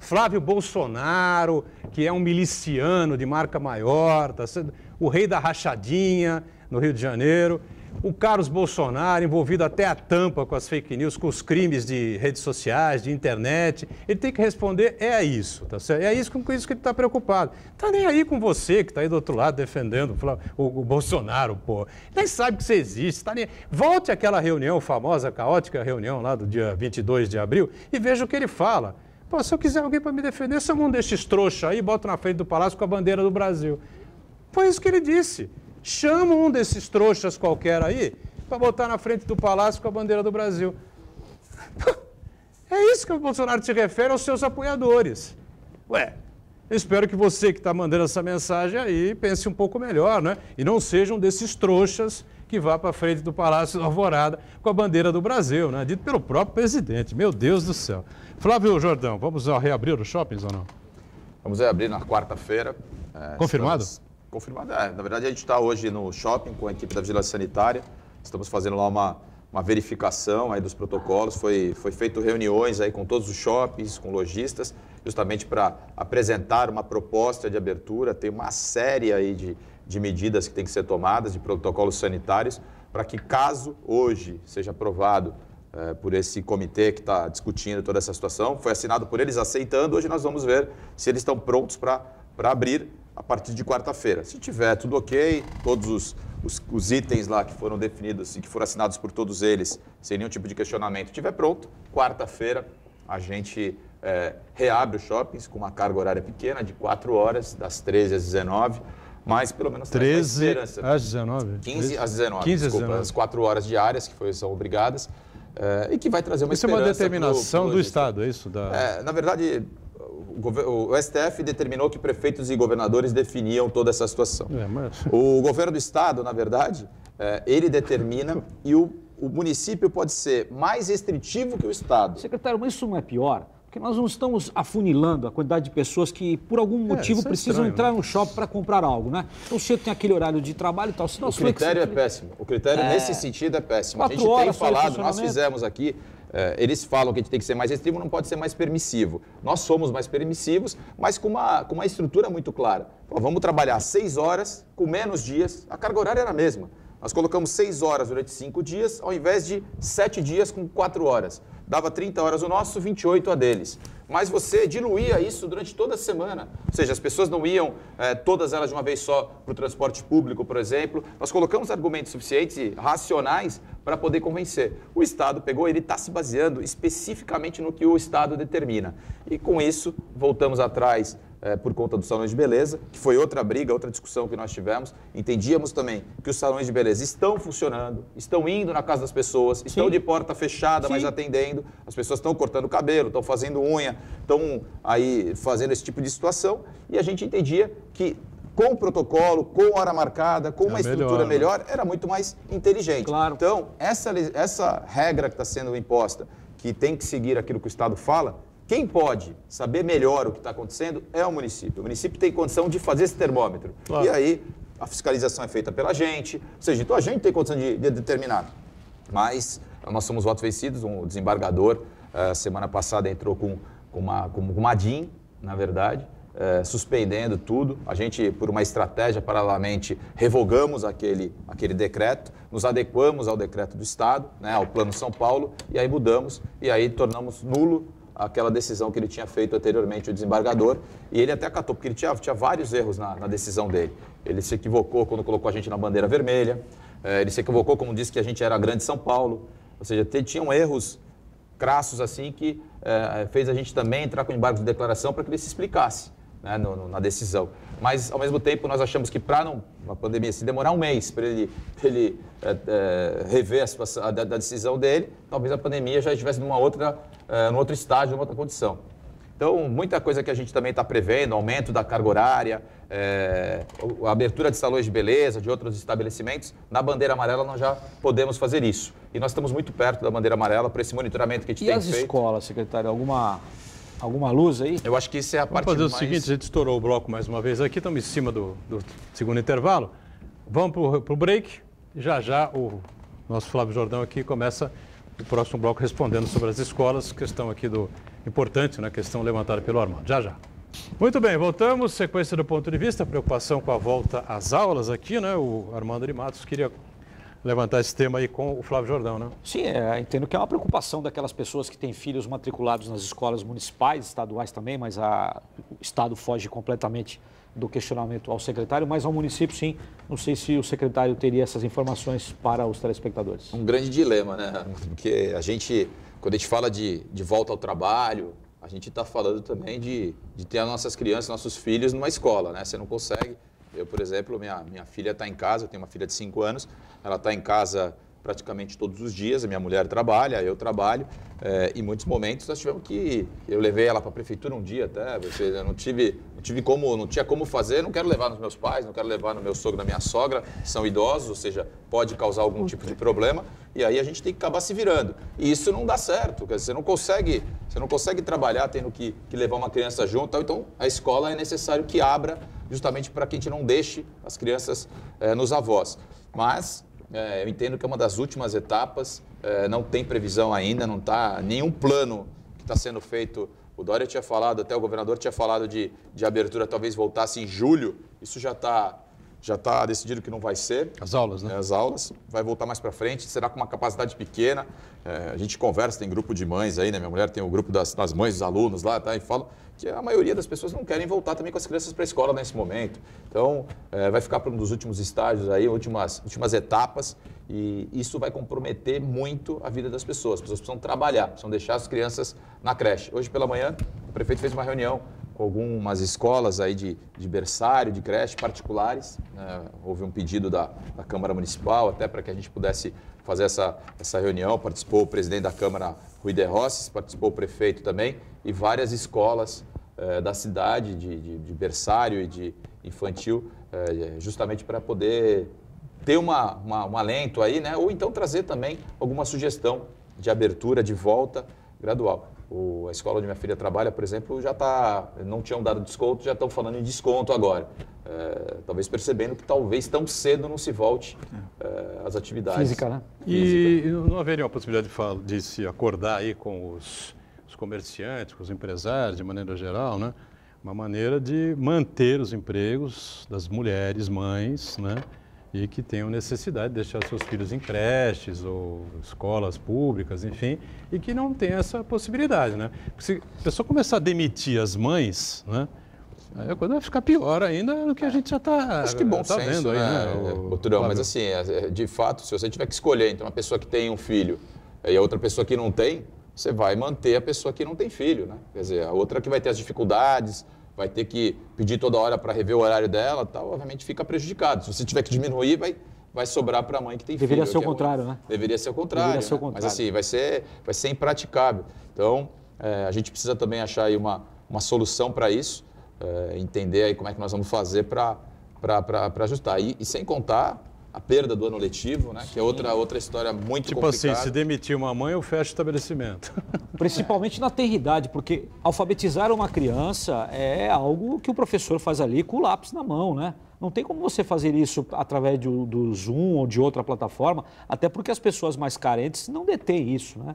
Flávio Bolsonaro, que é um miliciano de marca maior, tá certo? o rei da rachadinha no Rio de Janeiro. o Carlos Bolsonaro envolvido até a tampa com as fake news, com os crimes de redes sociais, de internet. Ele tem que responder é isso, tá certo? É isso com isso que ele está preocupado. Tá nem aí com você que está aí do outro lado defendendo o, o, Bolsonaro, pô. Nem sabe que você existe. Tá nem... Volte àquela reunião famosa, caótica reunião lá do dia 22 de abril e veja o que ele fala. Pô, se eu quiser alguém para me defender, sou um desses trouxas aí, boto na frente do palácio com a bandeira do Brasil. Foi isso que ele disse. Chama um desses trouxas qualquer aí para botar na frente do palácio com a bandeira do Brasil. É isso que o Bolsonaro se refere aos seus apoiadores. Ué, eu espero que você que está mandando essa mensagem aí pense um pouco melhor, né? E não seja um desses trouxas que vá para frente do Palácio da Alvorada com a bandeira do Brasil, né? Dito pelo próprio presidente. Meu Deus do céu. Flávio Jordão, vamos reabrir os shoppings ou não? Vamos reabrir na quarta-feira. É, Confirmado? Estamos... Confirmado, é. Na verdade, a gente está hoje no shopping com a equipe da Vigilância Sanitária. Estamos fazendo lá uma, uma verificação aí dos protocolos. Foi, foi feito reuniões aí com todos os shoppings, com lojistas, justamente para apresentar uma proposta de abertura. Tem uma série aí de, de medidas que tem que ser tomadas, de protocolos sanitários, para que caso hoje seja aprovado é, por esse comitê que está discutindo toda essa situação, foi assinado por eles aceitando, hoje nós vamos ver se eles estão prontos para abrir a partir de quarta-feira. Se tiver tudo ok, todos os, os, os, itens lá que foram definidos e que foram assinados por todos eles, sem nenhum tipo de questionamento, estiver pronto, quarta-feira a gente é, reabre os shoppings com uma carga horária pequena, de 4 horas, das 13 às 19 mas pelo menos 13 às 19? 15 às 19, 15 desculpa, 19. as 4 horas diárias que foi, são obrigadas, é, e que vai trazer uma isso esperança... Isso é uma determinação pro, pro do Estado, é isso? Da... É, na verdade, o, STF determinou que prefeitos e governadores definiam toda essa situação. É, mas... O governo do estado, na verdade, é, ele determina e o, o município pode ser mais restritivo que o estado. Secretário, mas isso não é pior? Porque nós não estamos afunilando a quantidade de pessoas que, por algum é, motivo, é, precisam estranho, entrar no shopping para comprar algo, né? Então, você tem aquele horário de trabalho e tal. Se o critério é péssimo. O critério, é... nesse sentido, é péssimo. a gente tem falado, nós fizemos aqui é, eles falam que a gente tem que ser mais restritivo, não pode ser mais permissivo. Nós somos mais permissivos, mas com uma, com uma estrutura muito clara. Pô, vamos trabalhar seis horas com menos dias, a carga horária era a mesma. Nós colocamos seis horas durante cinco dias, ao invés de sete dias com quatro horas. Dava 30 horas o nosso, 28 a deles mas você diluía isso durante toda a semana. Ou seja, as pessoas não iam é, todas elas de uma vez só para o transporte público, por exemplo. Nós colocamos argumentos suficientes e racionais para poder convencer. O Estado pegou, ele está se baseando especificamente no que o Estado determina. E com isso, voltamos atrás é, por conta dos salões de beleza, que foi outra briga, outra discussão que nós tivemos. Entendíamos também que os salões de beleza estão funcionando, estão indo na casa das pessoas, estão Sim. de porta fechada, Sim. mas atendendo. As pessoas estão cortando cabelo, estão fazendo unha, estão aí fazendo esse tipo de situação. E a gente entendia que com o protocolo, com hora marcada, com uma é estrutura melhor, melhor, era muito mais inteligente. Claro. Então, essa, essa regra que está sendo imposta, que tem que seguir aquilo que o Estado fala, quem pode saber melhor o que está acontecendo é o município. O município tem condição de fazer esse termômetro. Claro. E aí a fiscalização é feita pela gente, ou seja, então a gente tem condição de, de determinar. Mas nós somos votos vencidos, um desembargador, uh, semana passada entrou com, com, uma, com uma DIN, na verdade, uh, suspendendo tudo. A gente, por uma estratégia, paralelamente, revogamos aquele, aquele decreto, nos adequamos ao decreto do Estado, né, ao Plano São Paulo, e aí mudamos, e aí tornamos nulo aquela decisão que ele tinha feito anteriormente, o desembargador, e ele até acatou, porque ele tinha, tinha vários erros na, na decisão dele. Ele se equivocou quando colocou a gente na bandeira vermelha, é, ele se equivocou como disse que a gente era a grande São Paulo, ou seja, tinham erros crassos assim que é, fez a gente também entrar com embargo de declaração para que ele se explicasse né, no, no, na decisão. Mas, ao mesmo tempo, nós achamos que para a pandemia se demorar um mês para ele, ele é, é, rever a, situação, a, a, decisão dele, talvez a pandemia já estivesse numa outra, num outro estágio, numa outra condição. Então, muita coisa que a gente também está prevendo, aumento da carga horária, é, a abertura de salões de beleza, de outros estabelecimentos, na bandeira amarela nós já podemos fazer isso. E nós estamos muito perto da bandeira amarela para esse monitoramento que a gente e tem feito. E as escolas, secretário, alguma Alguma luz aí? Eu acho que isso é a parte Vamos fazer mais... o seguinte, a gente estourou o bloco mais uma vez aqui, estamos em cima do, do segundo intervalo. Vamos para o break já já o nosso Flávio Jordão aqui começa o próximo bloco respondendo sobre as escolas, questão aqui do importante, né, questão levantada pelo Armando. Já já. Muito bem, voltamos, sequência do ponto de vista, preocupação com a volta às aulas aqui, né? O Armando de Matos queria levantar esse tema aí com o Flávio Jordão, né? Sim, é, entendo que é uma preocupação daquelas pessoas que têm filhos matriculados nas escolas municipais, estaduais também, mas a, o Estado foge completamente do questionamento ao secretário, mas ao município sim. Não sei se o secretário teria essas informações para os telespectadores. Um grande dilema, né? Porque a gente, quando a gente fala de, de volta ao trabalho, a gente está falando também de, de ter as nossas crianças, nossos filhos numa escola, né? Você não consegue. Eu, por exemplo, minha, minha filha está em casa, eu tenho uma filha de 5 anos, ela está em casa praticamente todos os dias. A minha mulher trabalha, eu trabalho. É, em muitos momentos nós tivemos que. Eu levei ela para a prefeitura um dia até. Eu não tive, não tive como, não tinha como fazer. Não quero levar nos meus pais, não quero levar no meu sogro, na minha sogra. São idosos, ou seja, pode causar algum tipo de problema. E aí a gente tem que acabar se virando. E isso não dá certo. Quer dizer, você não consegue, você não consegue trabalhar tendo que, que levar uma criança junto. Então a escola é necessário que abra justamente para que a gente não deixe as crianças é, nos avós. Mas é, eu entendo que é uma das últimas etapas, é, não tem previsão ainda, não está nenhum plano que está sendo feito. O Dória tinha falado, até o governador tinha falado de, de abertura, talvez voltasse em julho. Isso já está já está decidido que não vai ser. As aulas, né? É, as aulas. Vai voltar mais para frente, será com uma capacidade pequena. É, a gente conversa, tem grupo de mães aí, né? Minha mulher tem o grupo das, das mães dos alunos lá, tá? E falam que a maioria das pessoas não querem voltar também com as crianças para a escola nesse momento. Então, é, vai ficar para um dos últimos estágios aí, últimas, últimas etapas. E isso vai comprometer muito a vida das pessoas. As pessoas precisam trabalhar, precisam deixar as crianças na creche. Hoje pela manhã, o prefeito fez uma reunião algumas escolas aí de, de berçário, de creche particulares. Né? Houve um pedido da, da Câmara Municipal até para que a gente pudesse fazer essa, essa reunião. Participou o presidente da Câmara, Rui de Rosses, participou o prefeito também, e várias escolas eh, da cidade de, de, de, berçário e de infantil, eh, justamente para poder ter uma, uma, um alento aí, né? ou então trazer também alguma sugestão de abertura, de volta gradual. O, a escola onde minha filha trabalha, por exemplo, já está, não tinham dado desconto, já estão falando em desconto agora. É, talvez percebendo que talvez tão cedo não se volte é, às atividades. Física, né? E Física. não haveria uma possibilidade de, de se acordar aí com os, os, comerciantes, com os empresários, de maneira geral, né? Uma maneira de manter os empregos das mulheres, mães, né? E que tenham necessidade de deixar seus filhos em creches ou escolas públicas, enfim, e que não tem essa possibilidade, né? Porque se a pessoa começar a demitir as mães, né? Aí a coisa vai ficar pior ainda do que a gente já está Acho que bom tá senso, vendo né, aí, né? O, Turão, mas assim, é, é, de fato, se você tiver que escolher entre uma pessoa que tem um filho e a outra pessoa que não tem, você vai manter a pessoa que não tem filho, né? Quer dizer, a outra que vai ter as dificuldades, vai ter que pedir toda hora para rever o horário dela, tal, obviamente fica prejudicado. Se você tiver que diminuir, vai, vai sobrar para a mãe que tem Deveria filho. Ser o contrário, é, né? Deveria ser o contrário. Deveria ser o né? contrário. Mas assim, vai ser, vai ser impraticável. Então, é, a gente precisa também achar aí uma, uma solução para isso, é, entender aí como é que nós vamos fazer para ajustar. E, e sem contar a perda do ano letivo, né? Que é outra, outra história muito tipo complicada. Tipo assim, se demitir uma mãe, eu fecho o estabelecimento. *laughs* Principalmente na tenridade, porque alfabetizar uma criança é algo que o professor faz ali com o lápis na mão, né? Não tem como você fazer isso através do, do Zoom ou de outra plataforma, até porque as pessoas mais carentes não detêm isso, né?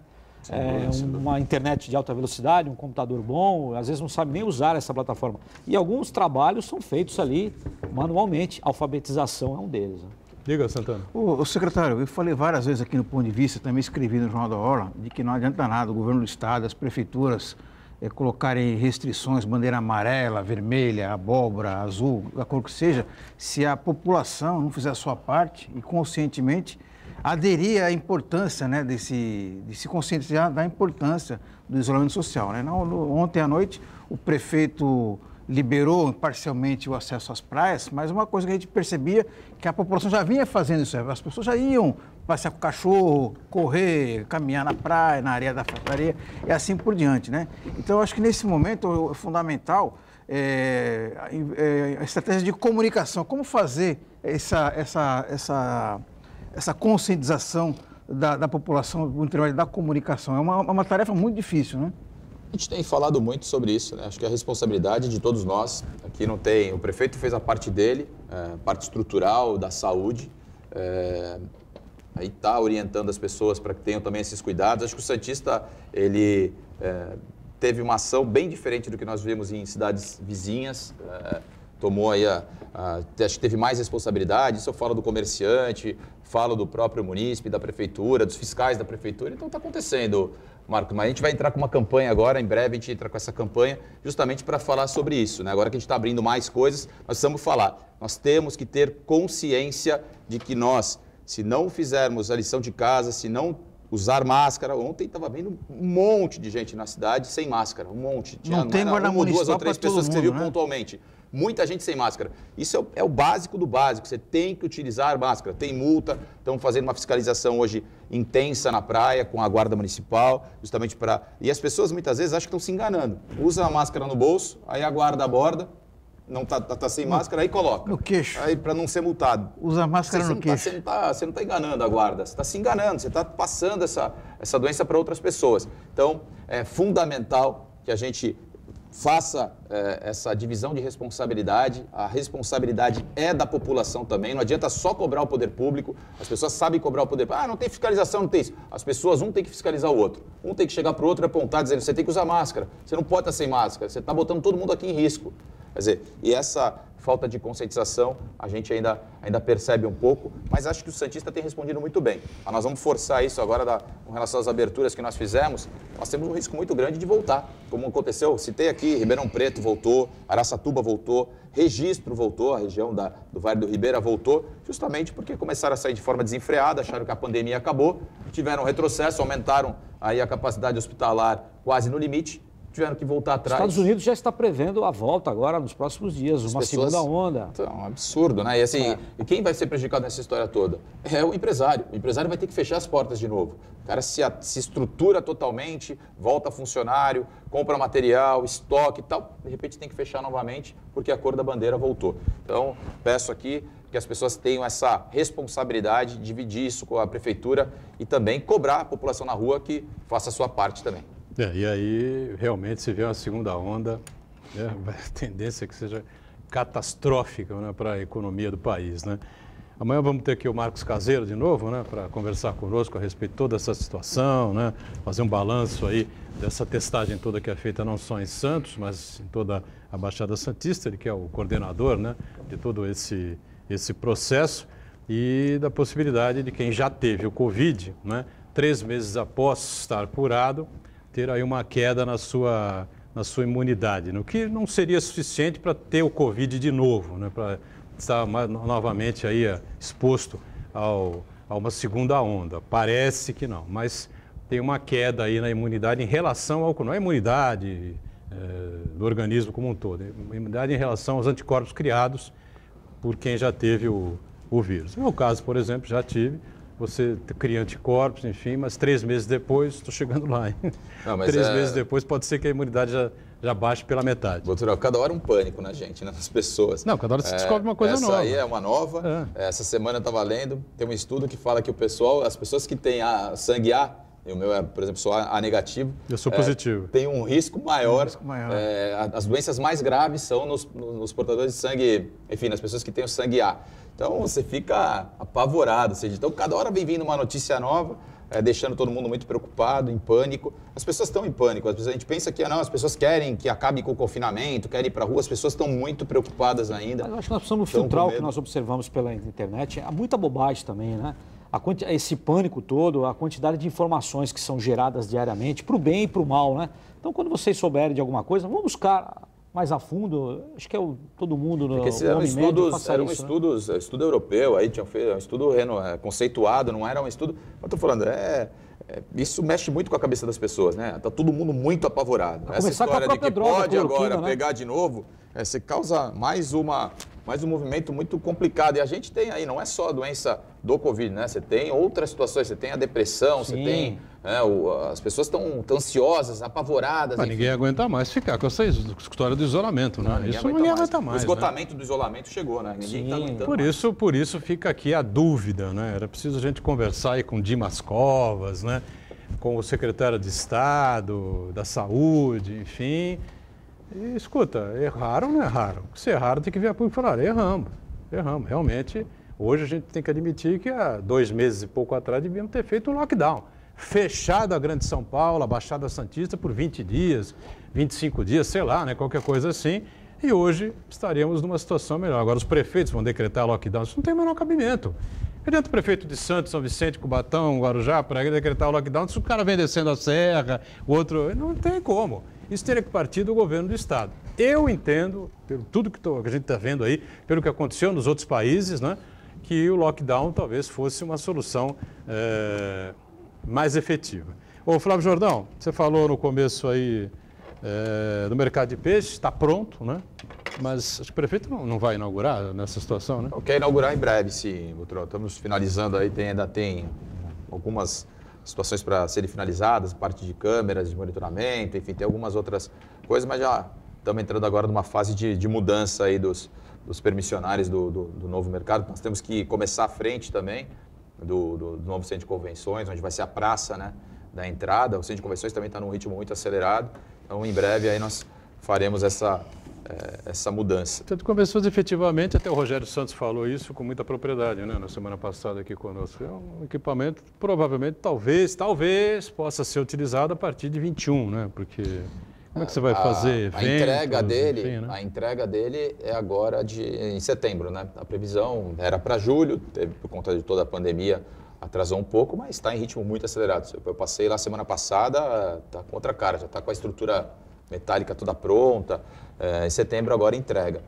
É, uma internet de alta velocidade, um computador bom, às vezes não sabe nem usar essa plataforma. E alguns trabalhos são feitos ali manualmente. alfabetização é um deles. Né? Diga, Santana. O, o, secretário, eu falei várias vezes aqui no ponto de vista, também escrevi no Jornal da Hora, de que não adianta nada o governo do Estado, as prefeituras é, colocarem restrições, bandeira amarela, vermelha, abóbora, azul, a cor que seja, se a população não fizer a sua parte e conscientemente aderir à importância, né, desse, de se conscientizar da importância do isolamento social. Né? Ontem à noite, o prefeito liberou parcialmente o acesso às praias, mas uma coisa que a gente percebia que a população já vinha fazendo isso, as pessoas já iam passear com o cachorro, correr, caminhar na praia, na areia da areia e assim por diante, né? Então, acho que nesse momento é fundamental é, é, a estratégia de comunicação, como fazer essa, essa, essa, essa conscientização da, da população por intermédio da comunicação. É uma, uma tarefa muito difícil, né? A gente tem falado muito sobre isso, né? Acho que é a responsabilidade de todos nós. Aqui não tem. O prefeito fez a parte dele, é, parte estrutural da saúde. É, aí está orientando as pessoas para que tenham também esses cuidados. Acho que o Santista ele é, teve uma ação bem diferente do que nós vimos em cidades vizinhas. É, tomou aí a, a, acho que teve mais responsabilidade. Isso eu falo do comerciante, falo do próprio munícipe, da prefeitura, dos fiscais da prefeitura. Então está acontecendo, Marco. Mas a gente vai entrar com uma campanha agora, em breve a gente entra com essa campanha, justamente para falar sobre isso. Né? Agora que a gente está abrindo mais coisas, nós precisamos falar. Nós temos que ter consciência de que nós, se não fizermos a lição de casa, se não usar máscara. Ontem estava vendo um monte de gente na cidade sem máscara, um monte. Tinha, não tem guarda uma, duas ou três pessoas mundo, que você viu né? pontualmente. Muita gente sem máscara. Isso é o, é o, básico do básico. Você tem que utilizar máscara. Tem multa. Estamos fazendo uma fiscalização hoje intensa na praia com a guarda municipal, justamente para. E as pessoas muitas vezes acham que estão se enganando. Usa a máscara no bolso, aí a guarda aborda, não tá, tá, tá sem no, máscara, aí coloca. No queixo. Aí para não ser multado. Usa a máscara você, no você queixo. Tá, você, não tá, você não está enganando a guarda, você está se enganando, você está passando essa, essa doença para outras pessoas. Então, é fundamental que a gente faça é, essa divisão de responsabilidade. A responsabilidade é da população também. Não adianta só cobrar o poder público. As pessoas sabem cobrar o poder público. Ah, não tem fiscalização, não tem isso. As pessoas, um tem que fiscalizar o outro. Um tem que chegar para o outro e apontar, dizendo: você tem que usar máscara. Você não pode estar sem máscara. Você está botando todo mundo aqui em risco. Quer dizer, e essa falta de conscientização a gente ainda, ainda percebe um pouco, mas acho que o Santista tem respondido muito bem. Mas nós vamos forçar isso agora da, com relação às aberturas que nós fizemos. Nós temos um risco muito grande de voltar, como aconteceu, citei aqui, Ribeirão Preto voltou, Araçatuba voltou, Registro voltou, a região da, do Vale do Ribeira voltou, justamente porque começaram a sair de forma desenfreada, acharam que a pandemia acabou, tiveram retrocesso, aumentaram aí a capacidade hospitalar quase no limite, tiveram que voltar atrás. Os Estados Unidos já está prevendo a volta agora nos próximos dias, As uma pessoas... segunda onda. Então, é um absurdo, né? E assim, é. quem vai ser prejudicado nessa história toda? É o empresário. O empresário vai ter que fechar as portas de novo. O cara se, se estrutura totalmente, volta funcionário, compra material, estoque e tal. De repente tem que fechar novamente porque a cor da bandeira voltou. Então, peço aqui que as pessoas tenham essa responsabilidade de dividir isso com a prefeitura e também cobrar a população na rua que faça a sua parte também. É, e aí realmente se vê uma segunda onda, né, *laughs* a tendência é que seja catastrófica né, para a economia do país. Né? Amanhã vamos ter aqui o Marcos Caseiro de novo, né, para conversar conosco a respeito de toda essa situação, né, fazer um balanço aí dessa testagem toda que é feita não só em Santos, mas em toda a Baixada Santista, ele que é o coordenador né, de todo esse, esse processo e da possibilidade de quem já teve o Covid, né, três meses após estar curado, ter aí uma queda na sua, na sua imunidade, no que não seria suficiente para ter o Covid de novo, né, para estar mais, novamente aí eh, exposto ao, a uma segunda onda. Parece que não, mas tem uma queda aí na imunidade em relação ao não é imunidade é, do organismo como um todo, é imunidade em relação aos anticorpos criados por quem já teve o, o vírus. No meu caso, por exemplo, já tive, você cria anticorpos, enfim, mas três meses depois, estou chegando lá. Não, três é... meses depois pode ser que a imunidade já, já baixe pela metade. Doutor, cada hora um pânico na gente, né, nas pessoas. Não, cada hora você é, descobre uma coisa essa nova. Essa aí é uma nova. É. Essa semana eu estava lendo, tem um estudo que fala que o pessoal, as pessoas que têm a sangue A, o meu é, por exemplo, sou A negativo. Eu sou positivo. É, tem um risco maior. Um risco maior. É, as doenças mais graves são nos, nos, portadores de sangue, enfim, nas pessoas que têm o sangue A. Então você fica apavorado. Seja, então cada hora vem vindo uma notícia nova, é, deixando todo mundo muito preocupado, em pânico. As pessoas estão em pânico. Vezes a gente pensa que ah, não, as pessoas querem que acabe com o confinamento, querem ir para a rua, as pessoas estão muito preocupadas ainda. Mas eu acho que nós precisamos filtrar o que nós observamos pela internet. Há muita bobagem também, né? Esse pânico todo, a quantidade de informações que são geradas diariamente, para o bem e para o mal, né? Então, quando vocês souberem de alguma coisa, vamos buscar mais a fundo, acho que é o, todo mundo no Porque eram estudos, eram isso, estudos, né? estudo europeu, aí tinham feito um estudo é, conceituado, não era um estudo. Eu estou falando, é, é, isso mexe muito com a cabeça das pessoas, né? Tá todo mundo muito apavorado. Essa história de que droga, pode agora né? pegar de novo, é, você causa mais uma mais um movimento muito complicado. E a gente tem aí, não é só a doença do Covid, né? Você tem outras situações, você tem a depressão, Sim. você tem. Né, o, as pessoas estão ansiosas, apavoradas. Mas ninguém aguenta mais ficar com essa história do isolamento, né? Não, isso aguenta ninguém aguenta mais. O esgotamento né? do isolamento chegou, né? Ninguém está aguentando. Por mais. isso, por isso fica aqui a dúvida, né? Era preciso a gente conversar aí com Dimas Covas, né? Com o secretário de Estado, da Saúde, enfim e escuta, erraram ou não erraram? Se erraram, tem que vir a público e falar, erramos, erramos. Realmente, hoje a gente tem que admitir que há dois meses e pouco atrás devíamos ter feito um lockdown. Fechado a Grande São Paulo, a Baixada Santista por 20 dias, 25 dias, sei lá, né, qualquer coisa assim, e hoje estaríamos numa situação melhor. Agora, os prefeitos vão decretar lockdown, isso não tem o menor cabimento. Adianta o prefeito de Santos, São Vicente, Cubatão, Guarujá, para decretar o lockdown, se o cara vem descendo a serra, o outro. Não tem como. Isso teria que partir do governo do Estado. Eu entendo, pelo tudo que, tô, que a gente está vendo aí, pelo que aconteceu nos outros países, né, que o lockdown talvez fosse uma solução é, mais efetiva. Ô, Flávio Jordão, você falou no começo aí é, do mercado de peixe, está pronto, né? Mas acho que o prefeito não, não vai inaugurar nessa situação, né? Quer inaugurar em breve, sim, Butrão. Estamos finalizando aí, tem, ainda tem algumas situações para serem finalizadas, parte de câmeras, de monitoramento, enfim, tem algumas outras coisas, mas já estamos entrando agora numa fase de, de mudança aí dos, dos permissionários do, do, do, novo mercado. Nós temos que começar à frente também do, do, novo centro de convenções, onde vai ser a praça né, da entrada. O centro de convenções também está num ritmo muito acelerado. Então, em breve, aí nós faremos essa, essa mudança. Tanto começou efetivamente, até o Rogério Santos falou isso com muita propriedade, né, na semana passada aqui conosco. É um equipamento, provavelmente, talvez, talvez possa ser utilizado a partir de 21, né, porque como é que você vai fazer? A, a entrega dele, enfim, né? a entrega dele é agora de em setembro, né? A previsão era para julho, teve por conta de toda a pandemia atrasou um pouco, mas está em ritmo muito acelerado. Eu passei lá semana passada, está com outra cara, já está com a estrutura metálica toda pronta. É, em setembro agora entrega.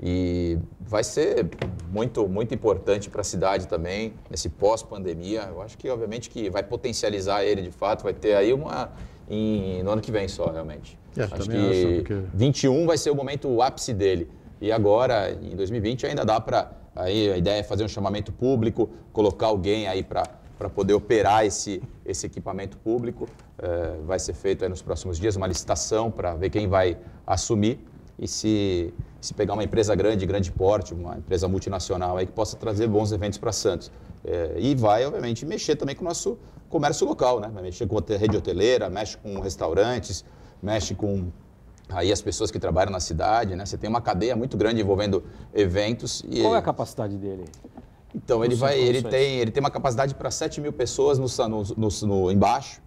E vai ser muito, muito importante para a cidade também, nesse pós-pandemia. Eu acho que, obviamente, que vai potencializar ele de fato, vai ter aí uma em, no ano que vem só, realmente. É, acho que acho porque... 21 vai ser o momento o ápice dele. E agora, em 2020, ainda dá para. Aí a ideia é fazer um chamamento público, colocar alguém aí para para poder operar esse, esse equipamento público. É, vai ser feito nos próximos dias uma licitação para ver quem vai assumir e se, se pegar uma empresa grande, grande porte, uma empresa multinacional aí que possa trazer bons eventos para Santos. É, e vai, obviamente, mexer também com o nosso comércio local, né? Vai mexer com a rede hoteleira, mexe com restaurantes, mexe com aí as pessoas que trabalham na cidade, né? Você tem uma cadeia muito grande envolvendo eventos. E Qual é a capacidade dele? Então, ele, vai, ele, tem, ele tem uma capacidade para 7 mil pessoas no, no, no, no embaixo.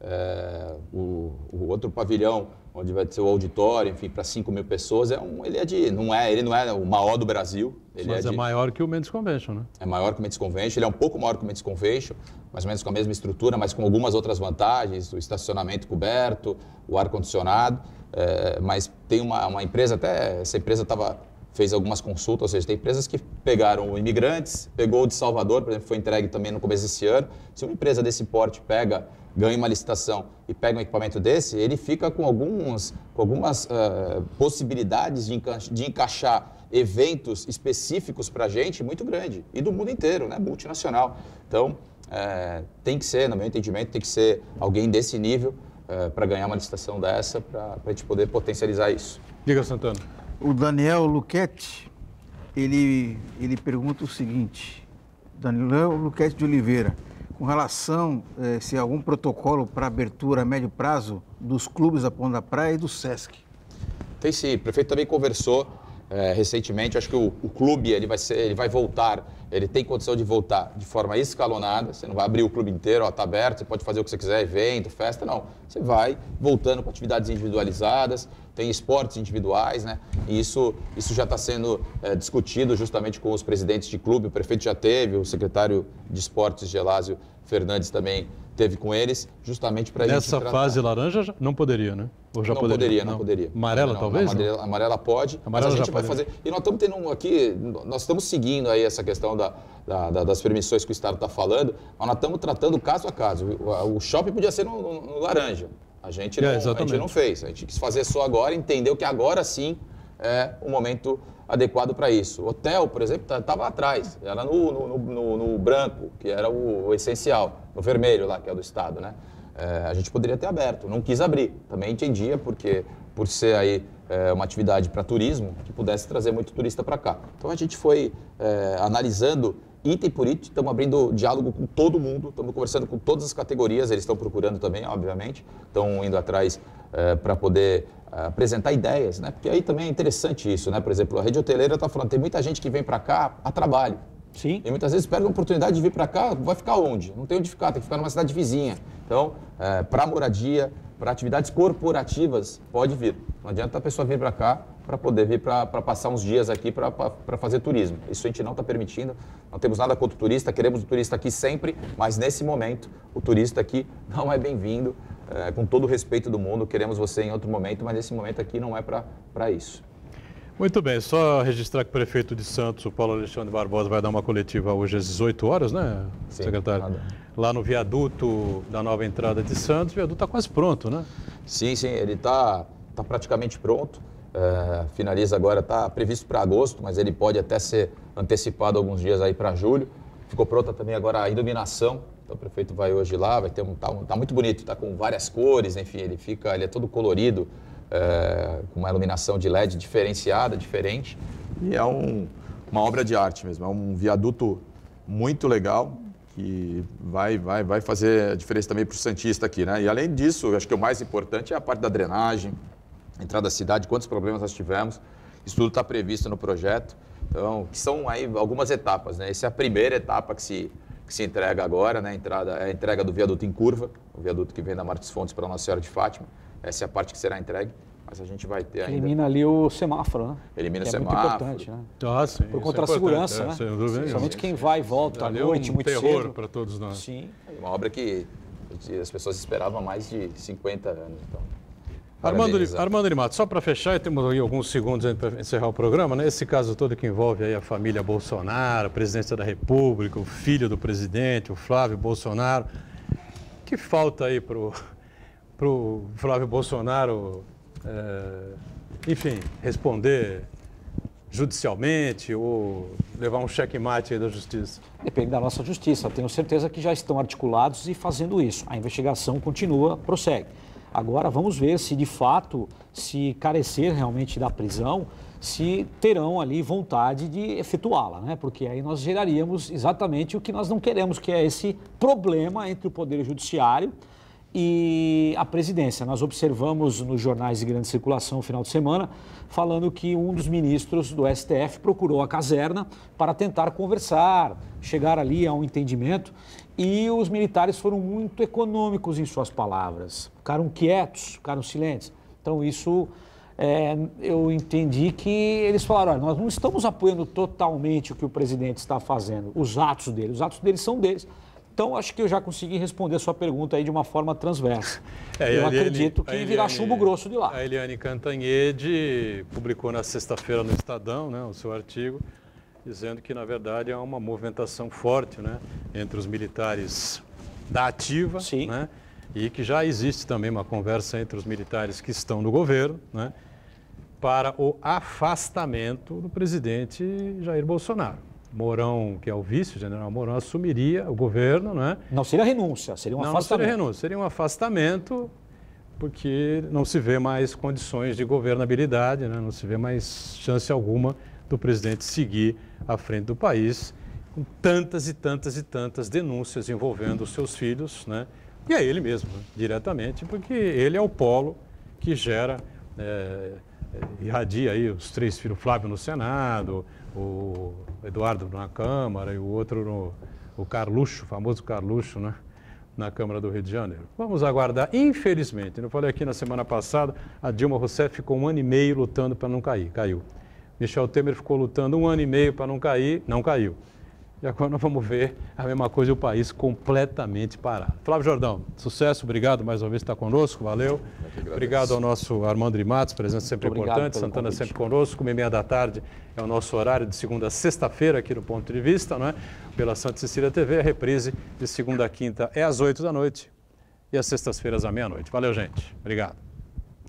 É, o, o, outro pavilhão, onde vai ser o auditório, enfim, para 5 mil pessoas, é um, ele é de. Não é, ele não é o maior do Brasil. Ele Mas é, é de, maior que o Mendes Convention, né? É maior que o Mendes Convention, ele é um pouco maior que o Mendes Convention, mais ou menos com a mesma estrutura, mas com algumas outras vantagens, o estacionamento coberto, o ar-condicionado. É, mas tem uma, uma empresa, até essa empresa estava fez algumas consultas, ou seja, tem empresas que pegaram imigrantes, pegou o de Salvador, por exemplo, foi entregue também no começo desse ano. Se uma empresa desse porte pega, ganha uma licitação e pega um equipamento desse, ele fica com, alguns, com algumas uh, possibilidades de, enca de encaixar eventos específicos para a gente muito grande e do mundo inteiro, né? multinacional. Então, é, tem que ser, no meu entendimento, tem que ser alguém desse nível é, para ganhar uma licitação dessa, para a gente poder potencializar isso. Diga, Santana. O Daniel Luquete, ele, ele pergunta o seguinte, Daniel Luquete de Oliveira, com relação eh, se algum protocolo para abertura a médio prazo dos clubes da Ponta da Praia e do Sesc. Tem sim, o prefeito também conversou é, recentemente. Acho que o, o, clube ele vai, ser, ele vai voltar, ele tem condição de voltar de forma escalonada. Você não vai abrir o clube inteiro, está aberto, você pode fazer o que você quiser, evento, festa, não. Você vai voltando com atividades individualizadas, tem esportes individuais, né? E isso, isso já está sendo é, discutido justamente com os presidentes de clube. O prefeito já teve, o secretário de esportes, Gelásio Fernandes, também teve com eles, justamente para isso. Nessa fase laranja não poderia, né? Ou já não poderia, poderia não, não, poderia. Amarela não, talvez? Amarela, amarela pode, amarela mas a gente vai fazer. E nós estamos tendo um aqui, nós estamos seguindo aí essa questão da, da, da, das permissões que o Estado está falando, mas nós estamos tratando caso a caso. O, o shopping podia ser no, no, no laranja. A gente, não, é, a gente não fez. A gente quis fazer só agora, entendeu que agora sim é o momento adequado para isso. O hotel, por exemplo, estava tá, atrás, era no, no, no, no, branco, que era o, o, essencial, no vermelho lá, que é o do Estado, né? É, a gente poderia ter aberto, não quis abrir. Também entendia, porque por ser aí é, uma atividade para turismo, que pudesse trazer muito turista para cá. Então a gente foi é, analisando item por item, estamos abrindo diálogo com todo mundo, estamos conversando com todas as categorias, eles estão procurando também, obviamente, estão indo atrás é, para poder é, apresentar ideias, né? Porque aí também é interessante isso, né? Por exemplo, a rede hoteleira está falando, tem muita gente que vem para cá a trabalho. Sim. E muitas vezes perde a oportunidade de vir para cá, vai ficar onde? Não tem onde ficar, tem que ficar numa cidade vizinha. Então, é, para moradia, para atividades corporativas, pode vir. Não adianta a pessoa vir para cá para poder vir para passar uns dias aqui para fazer turismo. Isso a gente não está permitindo, não temos nada contra o turista, queremos o turista aqui sempre, mas nesse momento o turista aqui *laughs* não é bem-vindo, é, com todo o respeito do mundo, queremos você em outro momento, mas nesse momento aqui não é para isso. Muito bem, só registrar que o prefeito de Santos, o Paulo Alexandre Barbosa, vai dar uma coletiva hoje às 18 horas, né, Sim, secretário? Nada. Lá no viaduto da nova entrada de Santos, o viaduto está quase pronto, né? Sim, sim, ele está tá praticamente pronto. É, finaliza agora, está previsto para agosto, mas ele pode até ser antecipado alguns dias aí para julho. Ficou pronta também agora a iluminação. Então o prefeito vai hoje lá, vai ter um tá, tá muito bonito, está com várias cores, enfim, ele fica, ele é todo colorido é, com uma iluminação de LED diferenciada, diferente. E é um, uma obra de arte mesmo, é um viaduto muito legal que vai, vai, vai fazer a diferença também para o Santista aqui. Né? E além disso, acho que o mais importante é a parte da drenagem, entrada da cidade, quantos problemas nós tivemos. Isso tudo está previsto no projeto. Então, que são aí algumas etapas. Né? Essa é a primeira etapa que se, que se entrega agora, né? a, entrada, é a entrega do viaduto em curva, o viaduto que vem da Martins Fontes para Nossa Senhora de Fátima. Essa é a parte que será entregue. Mas a gente vai ter ainda. Elimina ali o semáforo, né? Elimina que o semáforo. É muito importante, né? Ah, sim, Por conta é da segurança, é, né? Sem dúvida Somente quem vai e volta à noite, é um muito terror cedo. para todos nós. Sim. Uma obra que as pessoas esperavam há mais de 50 anos. Então, Armando, Armando Limato, só para fechar, temos aí alguns segundos para encerrar o programa, né? Esse caso todo que envolve aí a família Bolsonaro, a presidência da República, o filho do presidente, o Flávio Bolsonaro. que falta aí para o Flávio Bolsonaro é, enfim, responder judicialmente ou levar um checkmate da justiça? Depende da nossa justiça. Tenho certeza que já estão articulados e fazendo isso. A investigação continua, prossegue. Agora vamos ver se de fato, se carecer realmente da prisão, se terão ali vontade de efetuá-la, né? Porque aí nós geraríamos exatamente o que nós não queremos, que é esse problema entre o Poder Judiciário e a presidência. Nós observamos nos jornais de grande circulação no final de semana falando que um dos ministros do STF procurou a caserna para tentar conversar, chegar ali a um entendimento e os militares foram muito econômicos em suas palavras, ficaram quietos, ficaram silentes. Então isso é, eu entendi que eles falaram, olha, nós não estamos apoiando totalmente o que o presidente está fazendo, os atos dele, os atos dele são deles. Então, acho que eu já consegui responder a sua pergunta aí de uma forma transversa. *laughs* É, eu Eliane, acredito que Eliane, virá chumbo grosso de lá. A Eliane Cantanhede publicou na sexta-feira no Estadão né, o seu artigo, dizendo que, na verdade, há uma movimentação forte né, entre os militares da ativa Sim. Né, e que já existe também uma conversa entre os militares que estão no governo né, para o afastamento do presidente Jair Bolsonaro. Mourão, que é o vice, o general Mourão, assumiria o governo, né? Não seria renúncia, seria um não, afastamento. Não seria renúncia, seria um afastamento, porque não se vê mais condições de governabilidade, né? não se vê mais chance alguma do presidente seguir à frente do país, com tantas e tantas e tantas denúncias envolvendo os seus filhos, né? E é ele mesmo, né? diretamente, porque ele é o polo que gera, é, irradia aí os três filhos Flávio no Senado, o Eduardo na Câmara e o outro no o Carluxo, famoso Carluxo, né? na Câmara do Rio de Janeiro. Vamos aguardar. Infelizmente, eu falei aqui na semana passada, a Dilma Rousseff ficou um ano e meio lutando para não cair, caiu. Michel Temer ficou lutando um ano e meio para não cair, não caiu. E agora nós *laughs* vamos ver a mesma coisa e o país completamente parado. Flávio Jordão, sucesso, obrigado mais uma vez por estar conosco, valeu. Obrigado ao nosso Armando Rimatos, presença sempre importante, Santana convite. sempre conosco, uma e meia da tarde é o nosso horário de segunda a sexta-feira aqui no Ponto de Vista, não é? Pela Santa Cecília TV, a reprise de segunda a quinta é às oito da noite e às sextas-feiras à meia-noite. Valeu, gente. Obrigado.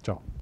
Tchau.